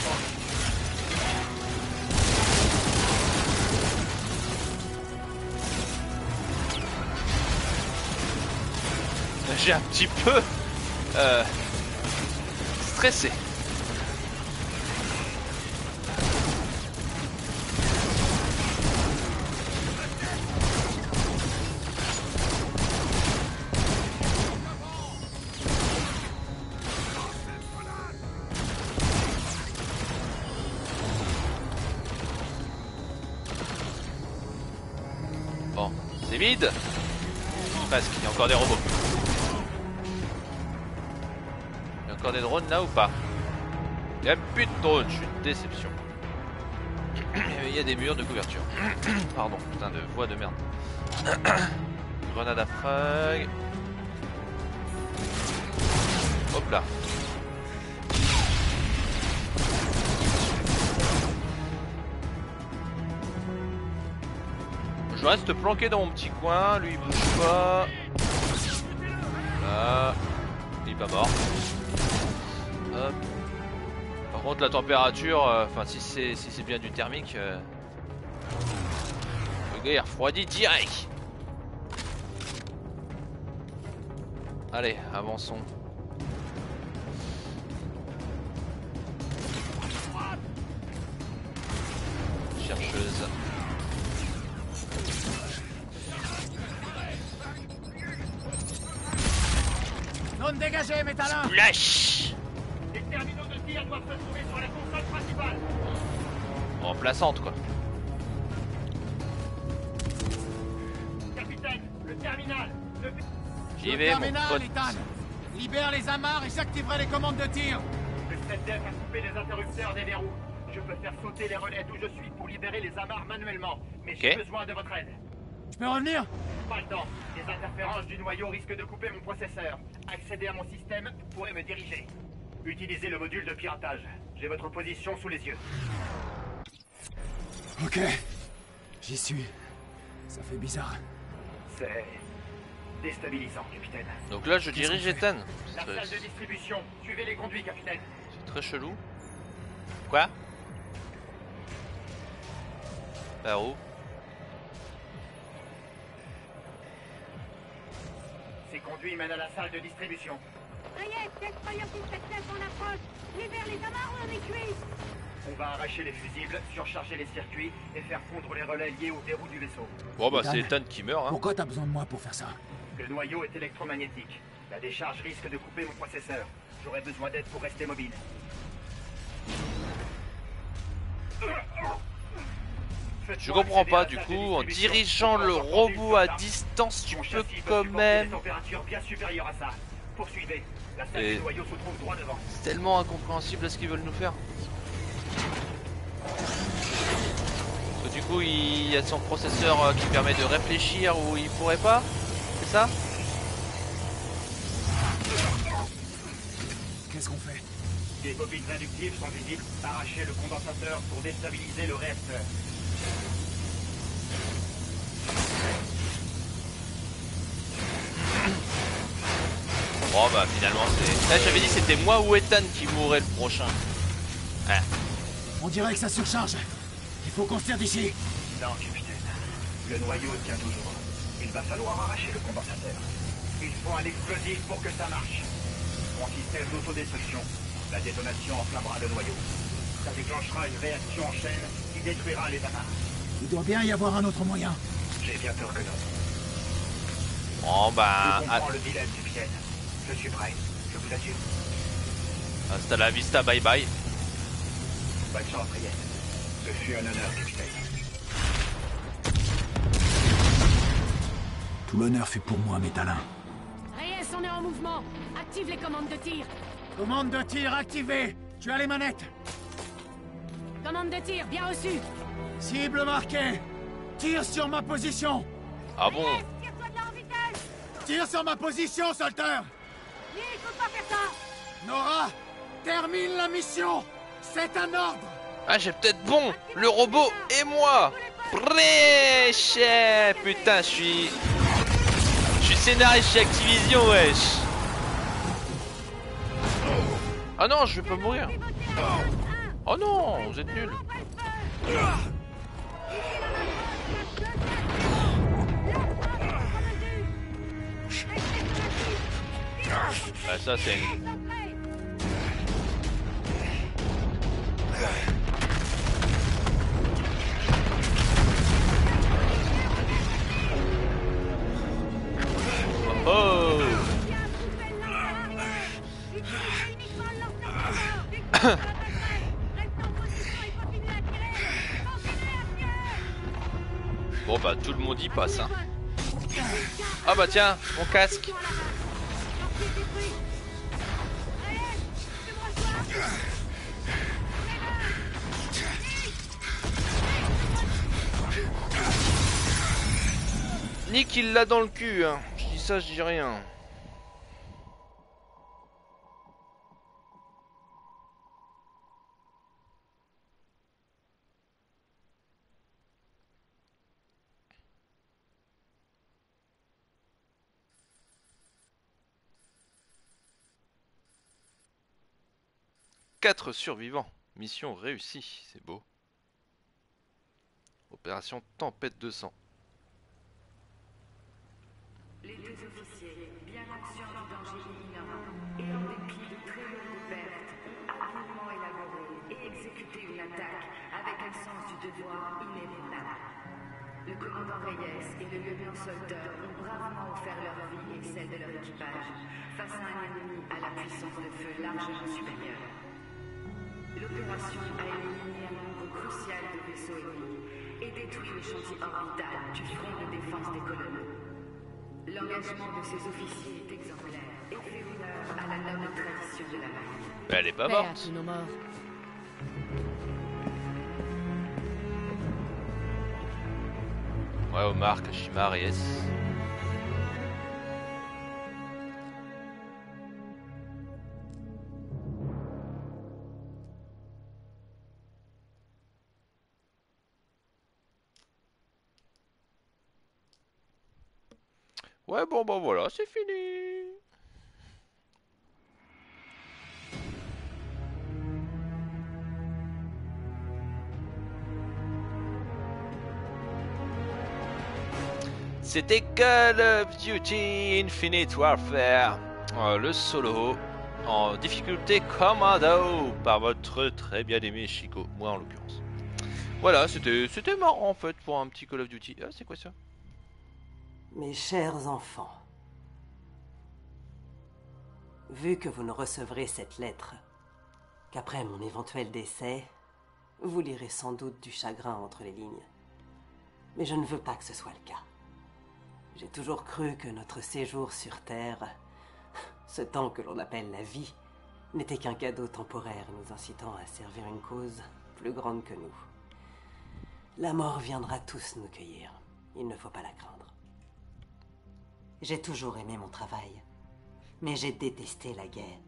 Speaker 1: J'ai un petit peu euh, stressé. Encore des robots. Il y a encore des drones là ou pas? Il y a plus de drones, je suis une déception. Il y a des murs de couverture. Pardon, putain de voix de merde. Grenade à frag. Hop là. Je reste planqué dans mon petit coin, lui il bouge pas. Il est pas mort. Hop. Par contre la température, euh, enfin si c'est si c'est bien du thermique, euh, le gars il refroidit direct. Allez, avançons.
Speaker 5: Les terminaux de tir doivent se trouver sur la console principale.
Speaker 1: Remplaçante quoi.
Speaker 5: Capitaine, le terminal. Le...
Speaker 1: J'y vais mon
Speaker 2: terminal,
Speaker 1: pote.
Speaker 2: Ethan Libère les amarres et j'activerai les commandes de tir
Speaker 5: Le 7DEF a coupé les interrupteurs des verrous. Je peux faire sauter les relais d'où je suis pour libérer les amarres manuellement. Mais j'ai besoin de votre aide.
Speaker 2: Je peux revenir
Speaker 5: Pas le temps. Les interférences du noyau risquent de couper mon processeur. Accéder à mon système pourrait me diriger. Utilisez le module de piratage. J'ai votre position sous les yeux.
Speaker 2: Ok. J'y suis. Ça fait bizarre.
Speaker 5: C'est déstabilisant, capitaine.
Speaker 1: Donc là je dirige Ethan.
Speaker 5: La salle de distribution. Suivez les conduits, capitaine.
Speaker 1: c'est très chelou. Quoi? Par où?
Speaker 5: Ces conduits mènent à la salle de distribution.
Speaker 4: Est, destroyer système en approche Libère les amarres ou on est cuit
Speaker 5: On va arracher les fusibles, surcharger les circuits et faire fondre les relais liés au verrou du vaisseau.
Speaker 1: Bon bah c'est Ethan qui meurt hein.
Speaker 2: Pourquoi t'as besoin de moi pour faire ça
Speaker 5: Le noyau est électromagnétique. La décharge risque de couper mon processeur. J'aurai besoin d'aide pour rester mobile.
Speaker 1: Je comprends pas du coup, en dirigeant le robot à distance, tu peux quand même. Et-
Speaker 5: du noyau se trouve droit devant.
Speaker 1: C'est tellement incompréhensible à ce qu'ils veulent nous faire. Parce que du coup, il y a son processeur euh, qui permet de réfléchir où il pourrait pas. C'est ça?
Speaker 2: Qu'est-ce qu'on fait?
Speaker 5: Des bobines inductives sont visibles. Arrachez le condensateur pour déstabiliser le réacteur.
Speaker 1: Bon bah finalement c'est. Là j'avais dit c'était moi ou Ethan qui mourrait le prochain. Ah.
Speaker 2: On dirait que ça surcharge. Il faut qu'on se tire d'ici.
Speaker 5: Non, capitaine. Le noyau tient toujours. Il va falloir arracher le condensateur. Il faut un explosif pour que ça marche. Mon système d'autodestruction. La détonation enflammera le noyau. Ça déclenchera une réaction en chaîne qui détruira les amarres.
Speaker 2: Il doit bien y avoir un autre moyen.
Speaker 5: J'ai bien peur que non.
Speaker 1: Bon bah.
Speaker 5: Je comprends le dilemme, capitaine. Je suis prêt. Je vous assure.
Speaker 1: Hasta la vista, bye bye.
Speaker 5: Bonne chance, Ryan. Ce fut un honneur, capitaine.
Speaker 10: Tout l'honneur fut pour moi, Métalin.
Speaker 8: Reyes, on est en mouvement. Active les commandes de tir.
Speaker 2: Commande de tir activée Tu as les manettes
Speaker 8: Commande de tir, bien reçu.
Speaker 2: Cible marquée. Tire sur ma position.
Speaker 1: Ah bon
Speaker 3: Tire-toi de là en vitesse.
Speaker 2: Tire sur ma position, Salter
Speaker 3: Nick, faut pas faire ça.
Speaker 2: Nora Termine la mission. C'est un ordre.
Speaker 1: Ah, j'ai peut-être bon. Le robot et moi. Prêche Putain, je suis... Je suis scénariste chez Activision, wesh. Ah non, je vais pas mourir Oh non, vous êtes nuls Bah ça c'est. Oh Bon bah tout le monde y passe hein. Ah bah tiens, mon casque Nick il l'a dans le cul hein. Je dis ça, je dis rien. Quatre survivants. Mission réussie, c'est beau. Opération Tempête de sang.
Speaker 13: Les deux officiers, bien conscients du danger imminent et en dépit de très lourdes pertes, habilement élaboré et exécuté une attaque avec un sens du devoir inébranlable. Le commandant Reyes et le lieutenant Solter ont bravement offert leur vie et celle de leur équipage face à un ennemi à la puissance de feu largement supérieure. L'opération a éliminé un nombre crucial de vaisseaux ennemis et détruit le chantier orbital du front de défense des colonnes. L'engagement de ces officiers est exemplaire et fait honneur à la noble tradition de la marine.
Speaker 1: Elle est pas morte. Ouais, Omar, Kashima, Reyes. C'est fini. C'était Call of Duty Infinite Warfare, euh, le solo en difficulté commando par votre très bien aimé Chico, moi en l'occurrence. Voilà, c'était c'était marrant en fait pour un petit Call of Duty. Ah, c'est quoi ça?
Speaker 14: Mes chers enfants, vu que vous ne recevrez cette lettre qu'après mon éventuel décès, vous lirez sans doute du chagrin entre les lignes. Mais je ne veux pas que ce soit le cas. J'ai toujours cru que notre séjour sur Terre, ce temps que l'on appelle la vie, n'était qu'un cadeau temporaire nous incitant à servir une cause plus grande que nous. La mort viendra tous nous cueillir. Il ne faut pas la craindre. J'ai toujours aimé mon travail, mais j'ai détesté la guerre.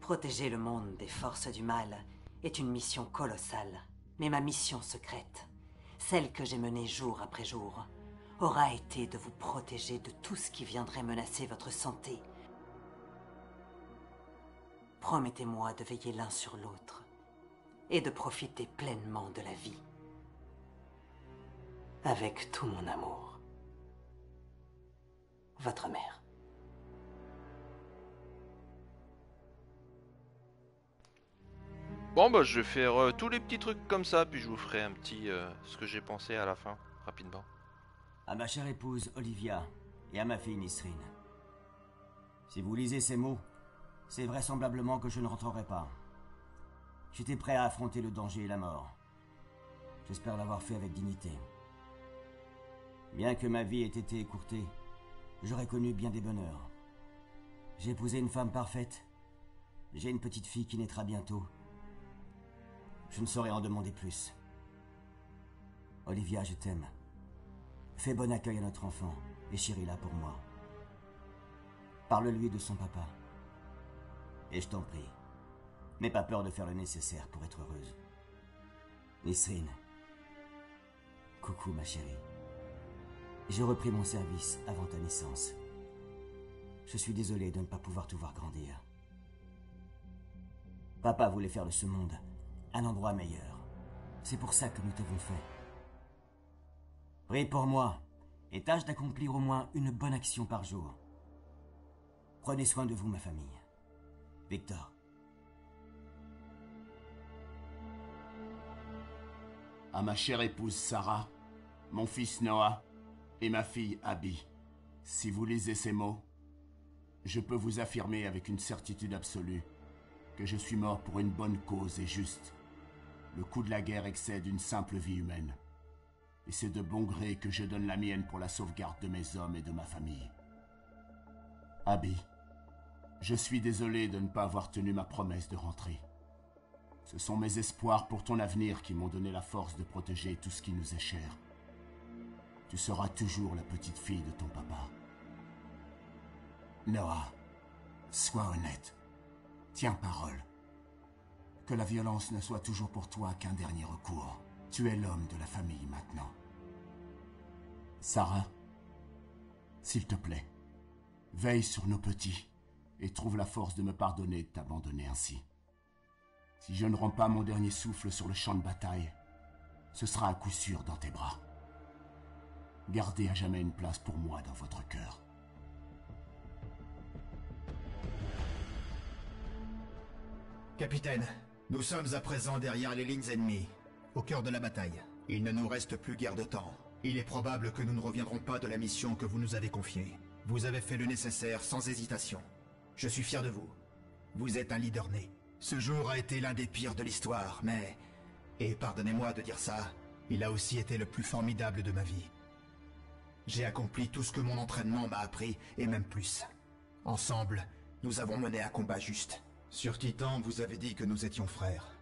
Speaker 14: Protéger le monde des forces du mal est une mission colossale, mais ma mission secrète, celle que j'ai menée jour après jour, aura été de vous protéger de tout ce qui viendrait menacer votre santé. Promettez-moi de veiller l'un sur l'autre et de profiter pleinement de la vie. Avec tout mon amour. Votre mère.
Speaker 1: Bon bah je vais faire euh, tous les petits trucs comme ça, puis je vous ferai un petit euh, ce que j'ai pensé à la fin, rapidement.
Speaker 15: À ma chère épouse Olivia et à ma fille Nisrine. Si vous lisez ces mots, c'est vraisemblablement que je ne rentrerai pas. J'étais prêt à affronter le danger et la mort. J'espère l'avoir fait avec dignité. Bien que ma vie ait été écourtée, j'aurais connu bien des bonheurs. J'ai épousé une femme parfaite, J'ai une petite fille qui naîtra bientôt. Je ne saurais en demander plus. Olivia, je t'aime. Fais bon accueil à notre enfant et chéris là pour moi. Parle-lui de son papa. Et je t'en prie, n'aie pas peur de faire le nécessaire pour être heureuse. Nisrine. Coucou ma chérie. J'ai repris mon service avant ta naissance. Je suis désolé de ne pas pouvoir te voir grandir. Papa voulait faire de ce monde un endroit meilleur. C'est pour ça que nous t'avons fait. Prie pour moi et tâche d'accomplir au moins une bonne action par jour. Prenez soin de vous, ma famille. Victor.
Speaker 16: À ma chère épouse Sarah, mon fils Noah et ma fille Abby, si vous lisez ces mots, je peux vous affirmer avec une certitude absolue que je suis mort pour une bonne cause et juste. Le coût de la guerre excède une simple vie humaine. Et c'est de bon gré que je donne la mienne pour la sauvegarde de mes hommes et de ma famille. Abby, je suis désolé de ne pas avoir tenu ma promesse de rentrer. Ce sont mes espoirs pour ton avenir qui m'ont donné la force de protéger tout ce qui nous est cher. Tu seras toujours la petite fille de ton papa. Noah, sois honnête. Tiens parole. Que la violence ne soit toujours pour toi qu'un dernier recours. Tu es l'homme de la famille maintenant. Sarah, s'il te plaît, veille sur nos petits et trouve la force de me pardonner de t'abandonner ainsi. Si je ne rends pas mon dernier souffle sur le champ de bataille, ce sera à coup sûr dans tes bras. Gardez à jamais une place pour moi dans votre cœur.
Speaker 12: Capitaine, nous sommes à présent derrière les lignes ennemies, au cœur de la bataille. Il ne nous reste plus guère de temps. Il est probable que nous ne reviendrons pas de la mission que vous nous avez confiée. Vous avez fait le nécessaire sans hésitation. Je suis fier de vous. Vous êtes un leader né. Ce jour a été l'un des pires de l'histoire, mais... Et pardonnez-moi de dire ça, il a aussi été le plus formidable de ma vie. J'ai accompli tout ce que mon entraînement m'a appris, et même plus. Ensemble, nous avons mené un combat juste. Sur Titan, vous avez dit que nous étions frères.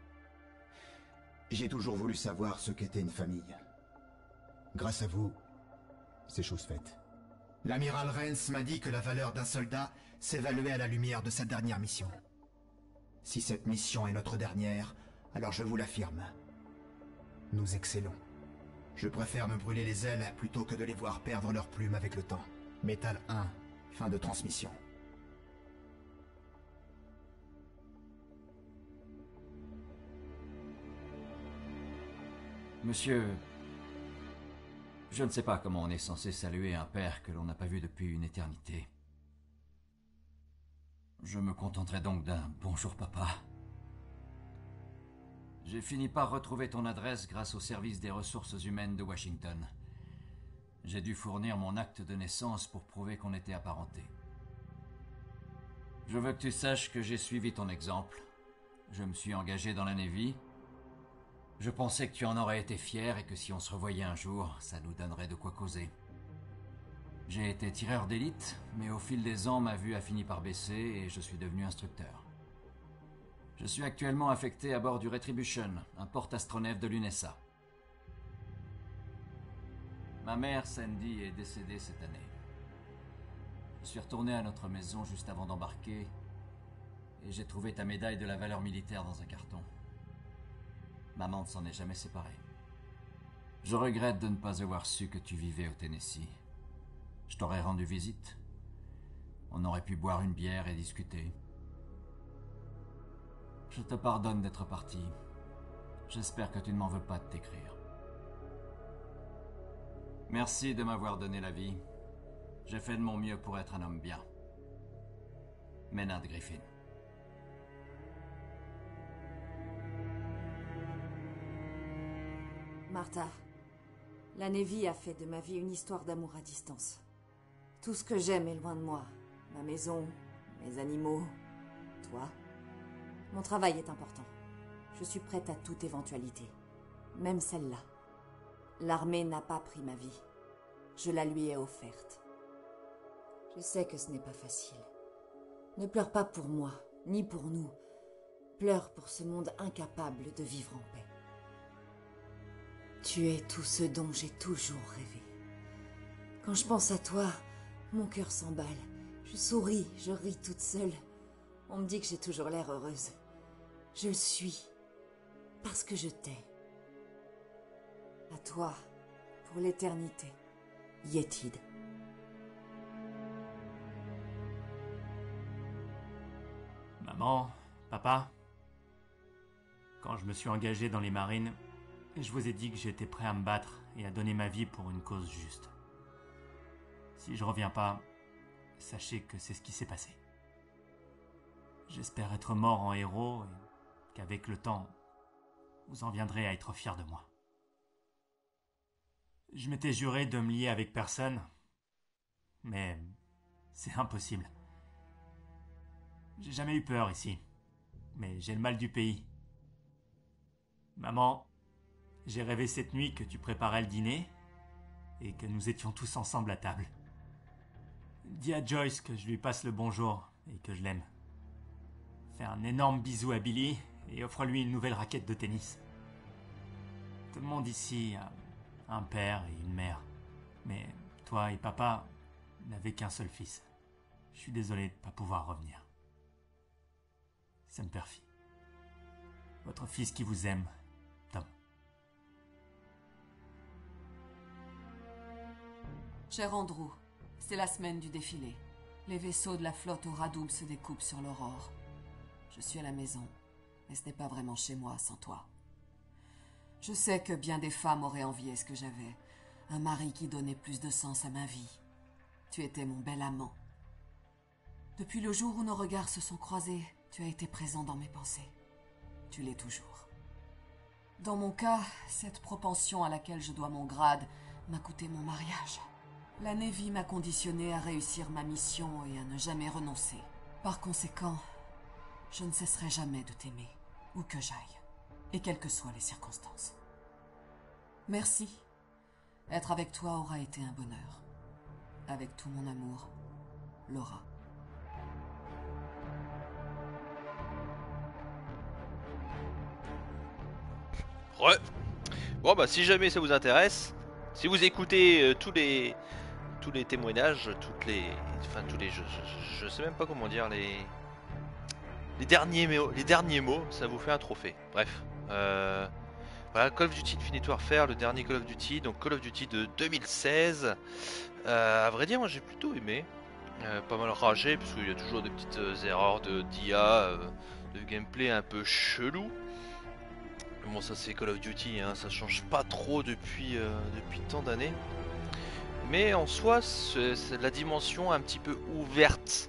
Speaker 12: J'ai toujours voulu savoir ce qu'était une famille. Grâce à vous, c'est chose faite. L'amiral Rennes m'a dit que la valeur d'un soldat s'évaluait à la lumière de sa dernière mission. Si cette mission est notre dernière, alors je vous l'affirme. Nous excellons. Je préfère me brûler les ailes plutôt que de les voir perdre leurs plumes avec le temps. Métal 1, fin de transmission.
Speaker 17: Monsieur... Je ne sais pas comment on est censé saluer un père que l'on n'a pas vu depuis une éternité. Je me contenterai donc d'un bonjour papa. J'ai fini par retrouver ton adresse grâce au service des ressources humaines de Washington. J'ai dû fournir mon acte de naissance pour prouver qu'on était apparentés. Je veux que tu saches que j'ai suivi ton exemple. Je me suis engagé dans la Navy je pensais que tu en aurais été fier et que si on se revoyait un jour, ça nous donnerait de quoi causer. J'ai été tireur d'élite, mais au fil des ans, ma vue a fini par baisser et je suis devenu instructeur. Je suis actuellement affecté à bord du Retribution, un porte-astronef de l'UNESA. Ma mère, Sandy, est décédée cette année. Je suis retourné à notre maison juste avant d'embarquer et j'ai trouvé ta médaille de la valeur militaire dans un carton. Maman ne s'en est jamais séparée. Je regrette de ne pas avoir su que tu vivais au Tennessee. Je t'aurais rendu visite. On aurait pu boire une bière et discuter. Je te pardonne d'être parti. J'espère que tu ne m'en veux pas de t'écrire. Merci de m'avoir donné la vie. J'ai fait de mon mieux pour être un homme bien. Ménard Griffin.
Speaker 18: Martha, la Navy a fait de ma vie une histoire d'amour à distance. Tout ce que j'aime est loin de moi. Ma maison, mes animaux, toi. Mon travail est important. Je suis prête à toute éventualité. Même celle-là. L'armée n'a pas pris ma vie. Je la lui ai offerte. Je sais que ce n'est pas facile. Ne pleure pas pour moi, ni pour nous, pleure pour ce monde incapable de vivre en paix. Tu es tout ce dont j'ai toujours rêvé. Quand je pense à toi, mon cœur s'emballe. Je souris, je ris toute seule. On me dit que j'ai toujours l'air heureuse. Je le suis, parce que je t'ai. À toi, pour l'éternité. Yetid.
Speaker 11: Maman, papa, quand je me suis engagé dans les marines, je vous ai dit que j'étais prêt à me battre et à donner ma vie pour une cause juste. Si je reviens pas, sachez que c'est ce qui s'est passé. J'espère être mort en héros et qu'avec le temps, vous en viendrez à être fiers de moi. Je m'étais juré de me lier avec personne, mais c'est impossible. J'ai jamais eu peur ici, mais j'ai le mal du pays. Maman, j'ai rêvé cette nuit que tu préparais le dîner et que nous étions tous ensemble à table. Dis à Joyce que je lui passe le bonjour et que je l'aime. Fais un énorme bisou à Billy et offre-lui une nouvelle raquette de tennis. Tout le monde ici a un père et une mère. Mais toi et papa n'avaient qu'un seul fils. Je suis désolé de ne pas pouvoir revenir. Ça me perfie. Votre fils qui vous aime,
Speaker 13: Cher Andrew, c'est la semaine du défilé. Les vaisseaux de la flotte au Radoub se découpent sur l'aurore. Je suis à la maison, mais ce n'est pas vraiment chez moi sans toi. Je sais que bien des femmes auraient envié ce que j'avais. Un mari qui donnait plus de sens à ma vie. Tu étais mon bel amant. Depuis le jour où nos regards se sont croisés, tu as été présent dans mes pensées. Tu l'es toujours. Dans mon cas, cette propension à laquelle je dois mon grade m'a coûté mon mariage. La Navy m'a conditionné à réussir ma mission et à ne jamais renoncer. Par conséquent, je ne cesserai jamais de t'aimer, où que j'aille, et quelles que soient les circonstances. Merci. Être avec toi aura été un bonheur. Avec tout mon amour, Laura.
Speaker 1: Ouais. Bon bah si jamais ça vous intéresse, si vous écoutez euh, tous les tous les témoignages, toutes les enfin tous les je, je, sais même pas comment dire les les derniers mots, les derniers mots, ça vous fait un trophée. Bref, euh, voilà Call of Duty Infinite Warfare, le dernier Call of Duty, donc Call of Duty de 2016. Euh, à vrai dire, moi j'ai plutôt aimé, euh, pas mal ragé parce qu'il y a toujours des petites euh, erreurs de d'IA, de gameplay un peu chelou. Bon, ça c'est Call of Duty, hein, ça change pas trop depuis, depuis tant d'années. Mais en soi, c'est la dimension un petit peu ouverte.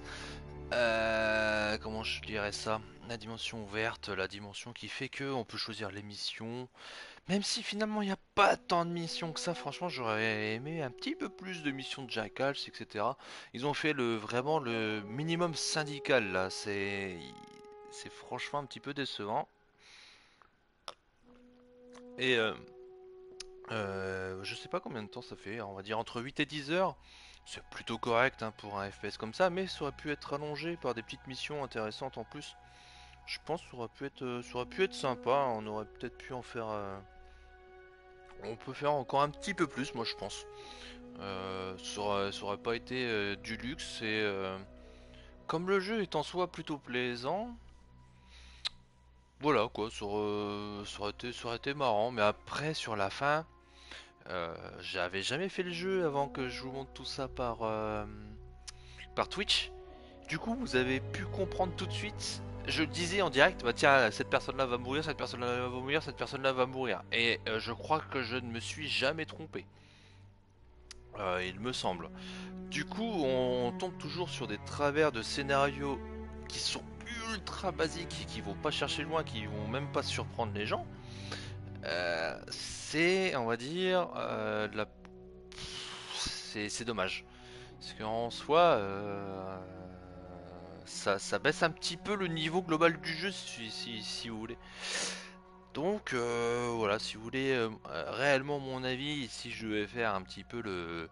Speaker 1: Euh, comment je dirais ça? La dimension ouverte, la dimension qui fait que on peut choisir les missions. Même si finalement il n'y a pas tant de missions que ça, franchement j'aurais aimé un petit peu plus de missions de jackals, etc. Ils ont fait le vraiment le minimum syndical là, c'est c'est franchement un petit peu décevant. Et euh, euh, je sais pas combien de temps ça fait, on va dire entre 8 et 10 heures. C'est plutôt correct hein, pour un FPS comme ça, mais ça aurait pu être allongé par des petites missions intéressantes en plus. Je pense que ça aurait pu être, euh, sympa, on aurait peut-être pu en faire... euh, On peut faire encore un petit peu plus, moi je pense. Ça, aurait, pas été du luxe, et comme le jeu est en soi plutôt plaisant, voilà quoi, ça aurait été, ça aurait été marrant, mais après sur la fin... Euh, J'avais jamais fait le jeu avant que je vous montre tout ça par, euh, par Twitch. Du coup, vous avez pu comprendre tout de suite. Je disais en direct, bah tiens, cette personne-là va mourir, cette personne-là va mourir, cette personne-là va mourir. Et euh, je crois que je ne me suis jamais trompé. Il me semble. Du coup, on tombe toujours sur des travers de scénarios qui sont ultra basiques, qui vont pas chercher loin, qui vont même pas surprendre les gens. Euh, c'est, on va dire, euh, c'est dommage. Parce qu'en soi, euh, ça, baisse un petit peu le niveau global du jeu, si, si, si vous voulez. Donc voilà, si vous voulez réellement mon avis, si je devais faire un petit peu le,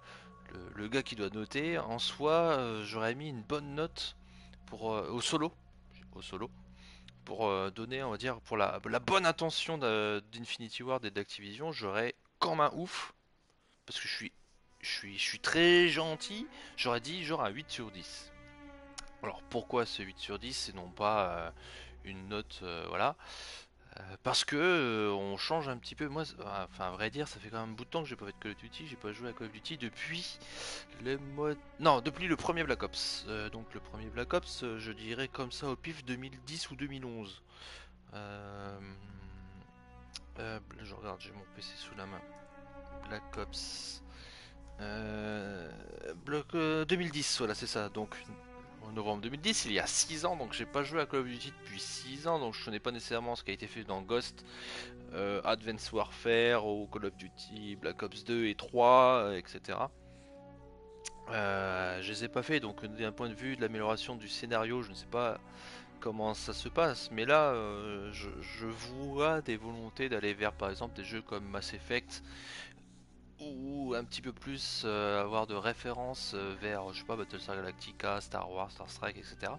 Speaker 1: le, gars qui doit noter, en soi, j'aurais mis une bonne note pour au solo. au solo pour euh, donner, on va dire, pour la, bonne intention d'Infinity Ward et d'Activision, j'aurais comme un ouf, parce que je suis, je suis, très gentil, j'aurais dit genre un 8 sur 10. Alors pourquoi ce 8 sur 10 et non pas euh, une note, euh, voilà parce que euh, on change un petit peu. Moi, enfin, à vrai dire, ça fait quand même un bout de temps que j'ai pas fait de Call of Duty. J'ai pas joué à Call of Duty depuis le mode. Non, depuis le premier Black Ops. Euh, donc le premier Black Ops, euh, je dirais comme ça au pif 2010 ou 2011. Euh, euh, je regarde, j'ai mon PC sous la main. Black Ops. Euh, Bloc, euh, 2010, voilà, c'est ça. Donc en novembre 2010, il y a 6 ans, donc j'ai pas joué à Call of Duty depuis 6 ans, donc je connais pas nécessairement ce qui a été fait dans Ghost, euh, Advanced Warfare, ou Call of Duty, Black Ops 2 et 3, euh, etc. Euh, je les ai pas fait, donc d'un point de vue de l'amélioration du scénario, je ne sais pas comment ça se passe, mais là, euh, je, je vois des volontés d'aller vers par exemple des jeux comme Mass Effect, ou un petit peu plus euh, avoir de références euh, vers, je sais pas, Battlestar Galactica, Star Wars, Star Trek, etc.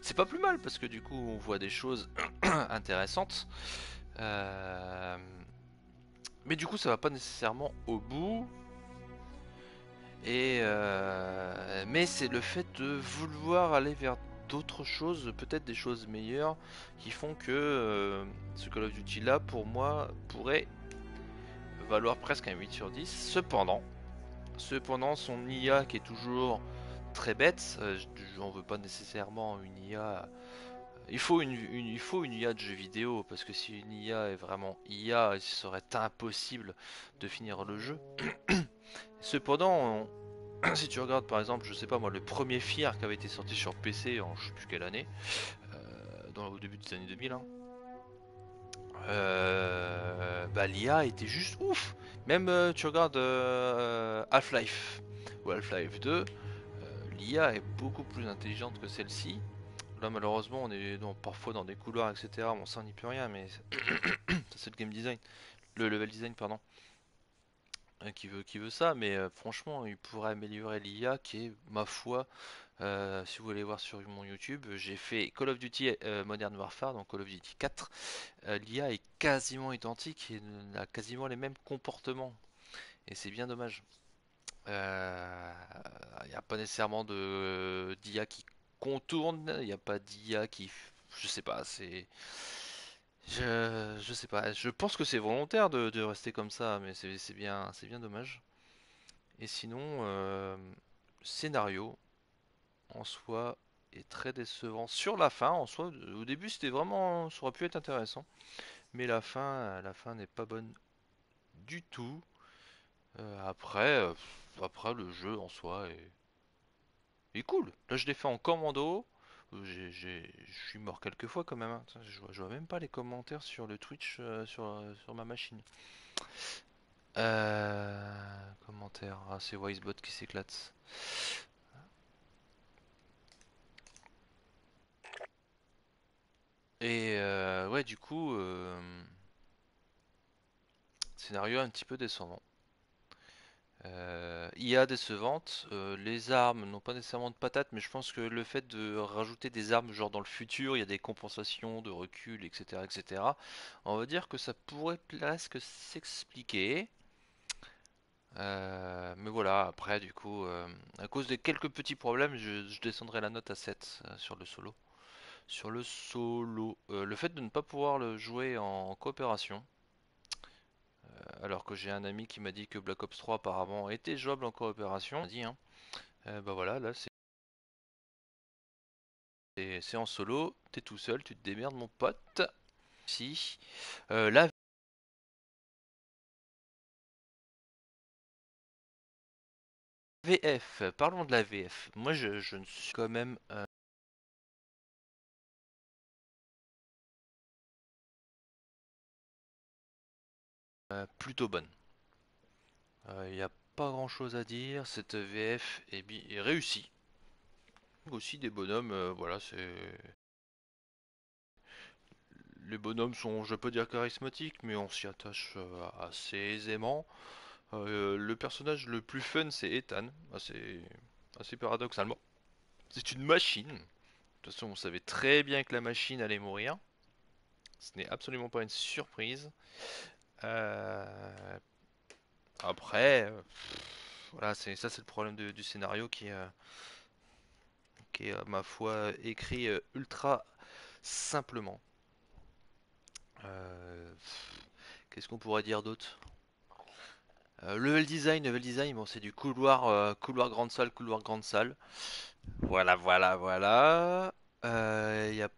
Speaker 1: C'est pas plus mal parce que du coup on voit des choses intéressantes. Euh, Mais du coup ça va pas nécessairement au bout. Et mais c'est le fait de vouloir aller vers d'autres choses, peut-être des choses meilleures, qui font que ce Call of Duty là pour moi pourrait valoir presque un 8 sur 10. Cependant, cependant son IA qui est toujours très bête, euh, j'en veux pas nécessairement une IA. Il faut une, une- il faut une IA de jeu vidéo parce que si une IA est vraiment IA, il serait impossible de finir le jeu. Cependant, on- si tu regardes par exemple, je sais pas moi, le premier Fier qui avait été sorti sur PC en je sais plus quelle année, euh, dans, au début des années 2000, hein, euh, bah, l'IA était juste ouf. Même euh, tu regardes euh, Half-Life ou Half-Life 2, euh, l'IA est beaucoup plus intelligente que celle-ci. Là malheureusement on est dans- parfois dans des couloirs etc. Bon ça on n'y peut rien mais c'est le game design, le level design pardon. Qui veut, qui veut ça, mais franchement, il pourrait améliorer l'IA qui est, ma foi, euh, si vous voulez voir sur mon YouTube, j'ai fait Call of Duty euh, Modern Warfare, donc Call of Duty 4. Euh, L'IA est quasiment identique et a quasiment les mêmes comportements. Et c'est bien dommage. Il n'y a pas nécessairement de d'IA qui contourne, il n'y a pas d'IA qui... Je sais pas, c'est... Je, sais pas, je pense que c'est volontaire de, rester comme ça, mais c'est bien, bien dommage. Et sinon, scénario en soi est très décevant. Sur la fin, en soi, au début c'était vraiment, ça aurait pu être intéressant, mais la fin, la fin n'est pas bonne du tout. Euh, après, euh, après le jeu en soi est, est cool. Là, je l'ai fait en commando. Je suis mort quelques fois quand même. hein. Je vois, vois même pas les commentaires sur le Twitch euh, sur, sur ma machine. Euh, commentaires. Ah, c'est Wisebot qui s'éclate. Et euh, ouais, du coup, euh, scénario un petit peu décevant. Euh, IA décevante, les armes n'ont pas nécessairement de patates, mais je pense que le fait de rajouter des armes, genre dans le futur, il y a des compensations de recul, etc., etc., on va dire que ça pourrait presque s'expliquer. Mais voilà, après, du coup, à cause de quelques petits problèmes, je, descendrai la note à 7 euh, sur le solo. Sur le solo, euh, le fait de ne pas pouvoir le jouer en coopération, euh, alors que j'ai un ami qui m'a dit que Black Ops 3 apparemment était jouable en coopération, dit, hein. Euh, bah voilà, là c'est en solo, t'es tout seul, tu te démerdes mon pote. Si. La VF, parlons de la VF. Moi je ne suis quand même plutôt bonne. Il n'y a pas grand chose à dire, cette VF est, réussie. Aussi des bonhommes, euh, voilà, c'est... Les bonhommes sont, je peux dire, charismatiques, mais on s'y attache euh, assez aisément. Euh, le personnage le plus fun, c'est Ethan, assez, assez paradoxalement. C'est une machine. toute façon, vous savez très bien que la machine allait mourir. Ce n'est absolument pas une surprise. Euh, après, euh, voilà, c'est ça, c'est le problème du scénario qui, qui est, ma foi, écrit ultra simplement. Qu'est-ce qu'on pourrait dire d'autre? Level design, level design, bon c'est du couloir, couloir grande salle, couloir grande salle. Voilà, voilà, voilà. Euh,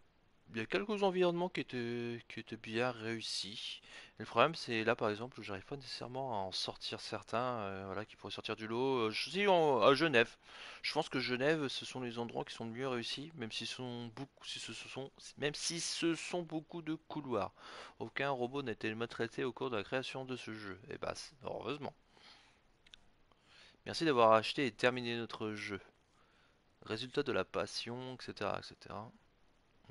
Speaker 1: il y, a, quelques environnements qui étaient, qui bien réussis. le problème, c'est là par exemple, où j'arrive pas nécessairement à en sortir certains, euh, voilà, qui pourraient sortir du lot. Euh, je suis à Genève. Je pense que Genève, ce sont les endroits qui sont le mieux réussis, même si sont beaucoup, si ce sont, même si ce sont beaucoup de couloirs. Aucun robot n'a été maltraité au cours de la création de ce jeu. Et bah, heureusement. Merci d'avoir acheté et terminé notre jeu. Résultat de la passion, etc. etc.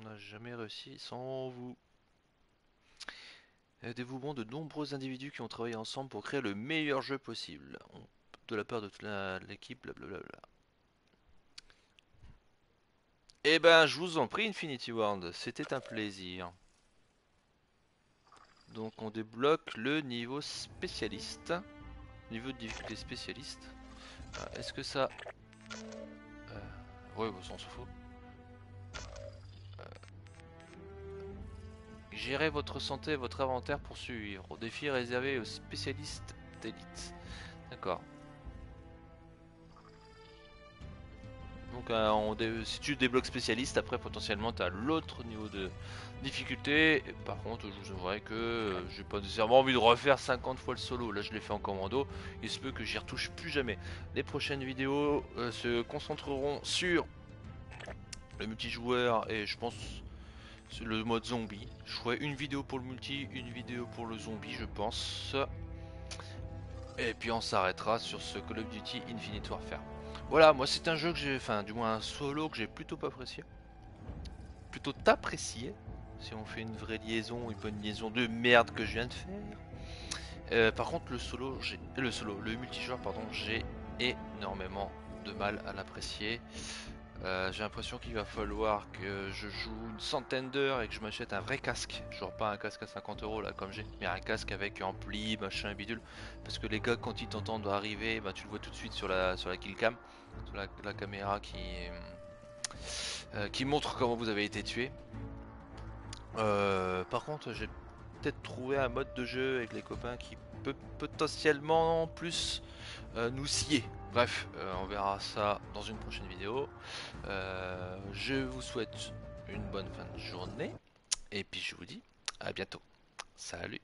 Speaker 1: On n'a jamais réussi sans vous. Dévouement de nombreux individus qui ont travaillé ensemble pour créer le meilleur jeu possible. De la part de toute l'équipe, blablabla. Eh ben, je vous en prie, Infinity World. C'était un plaisir. Donc, on débloque le niveau spécialiste. Niveau de difficulté spécialiste. Euh, est-ce que ça Ouais, bah, on s'en fout. Gérez votre santé et votre inventaire pour suivre. Au défi réservé aux spécialistes d'élite. D'accord. Donc euh, si tu débloques spécialiste, après potentiellement tu as l'autre niveau de difficulté. par contre, je vous avouerai que euh, j'ai pas nécessairement envie de refaire 50 fois le solo. Là, je l'ai fait en commando. Il se peut que j'y retouche plus jamais. Les prochaines vidéos euh, se concentreront sur le multijoueur et je pense le mode zombie. Je ferai une vidéo pour le multi, une vidéo pour le zombie, je pense. Et puis on s'arrêtera sur ce Call of Duty Infinite Warfare. Voilà, moi c'est un jeu que j'ai, enfin du moins un solo que j'ai plutôt pas apprécié. Plutôt apprécié, si on fait une vraie liaison une liaison de merde que je viens de faire. Euh, par contre le solo, le solo, le multijoueur pardon, j'ai énormément de mal à l'apprécier. Euh, j'ai l'impression qu'il va falloir que je joue une centaine d'heures et que je m'achète un vrai casque. Genre pas un casque à 50 euros là comme j'ai, mais un casque avec ampli, machin, bidule. Parce que les gars quand ils t'entendent arriver, bah, tu le vois tout de suite sur la, sur la killcam, sur la, caméra qui, euh, qui montre comment vous avez été tué. Euh, par contre j'ai peut-être trouvé un mode de jeu avec les copains qui peut potentiellement plus nous scier. Bref, euh, on verra ça dans une prochaine vidéo. Euh, je vous souhaite une bonne fin de journée. Et puis je vous dis à bientôt. Salut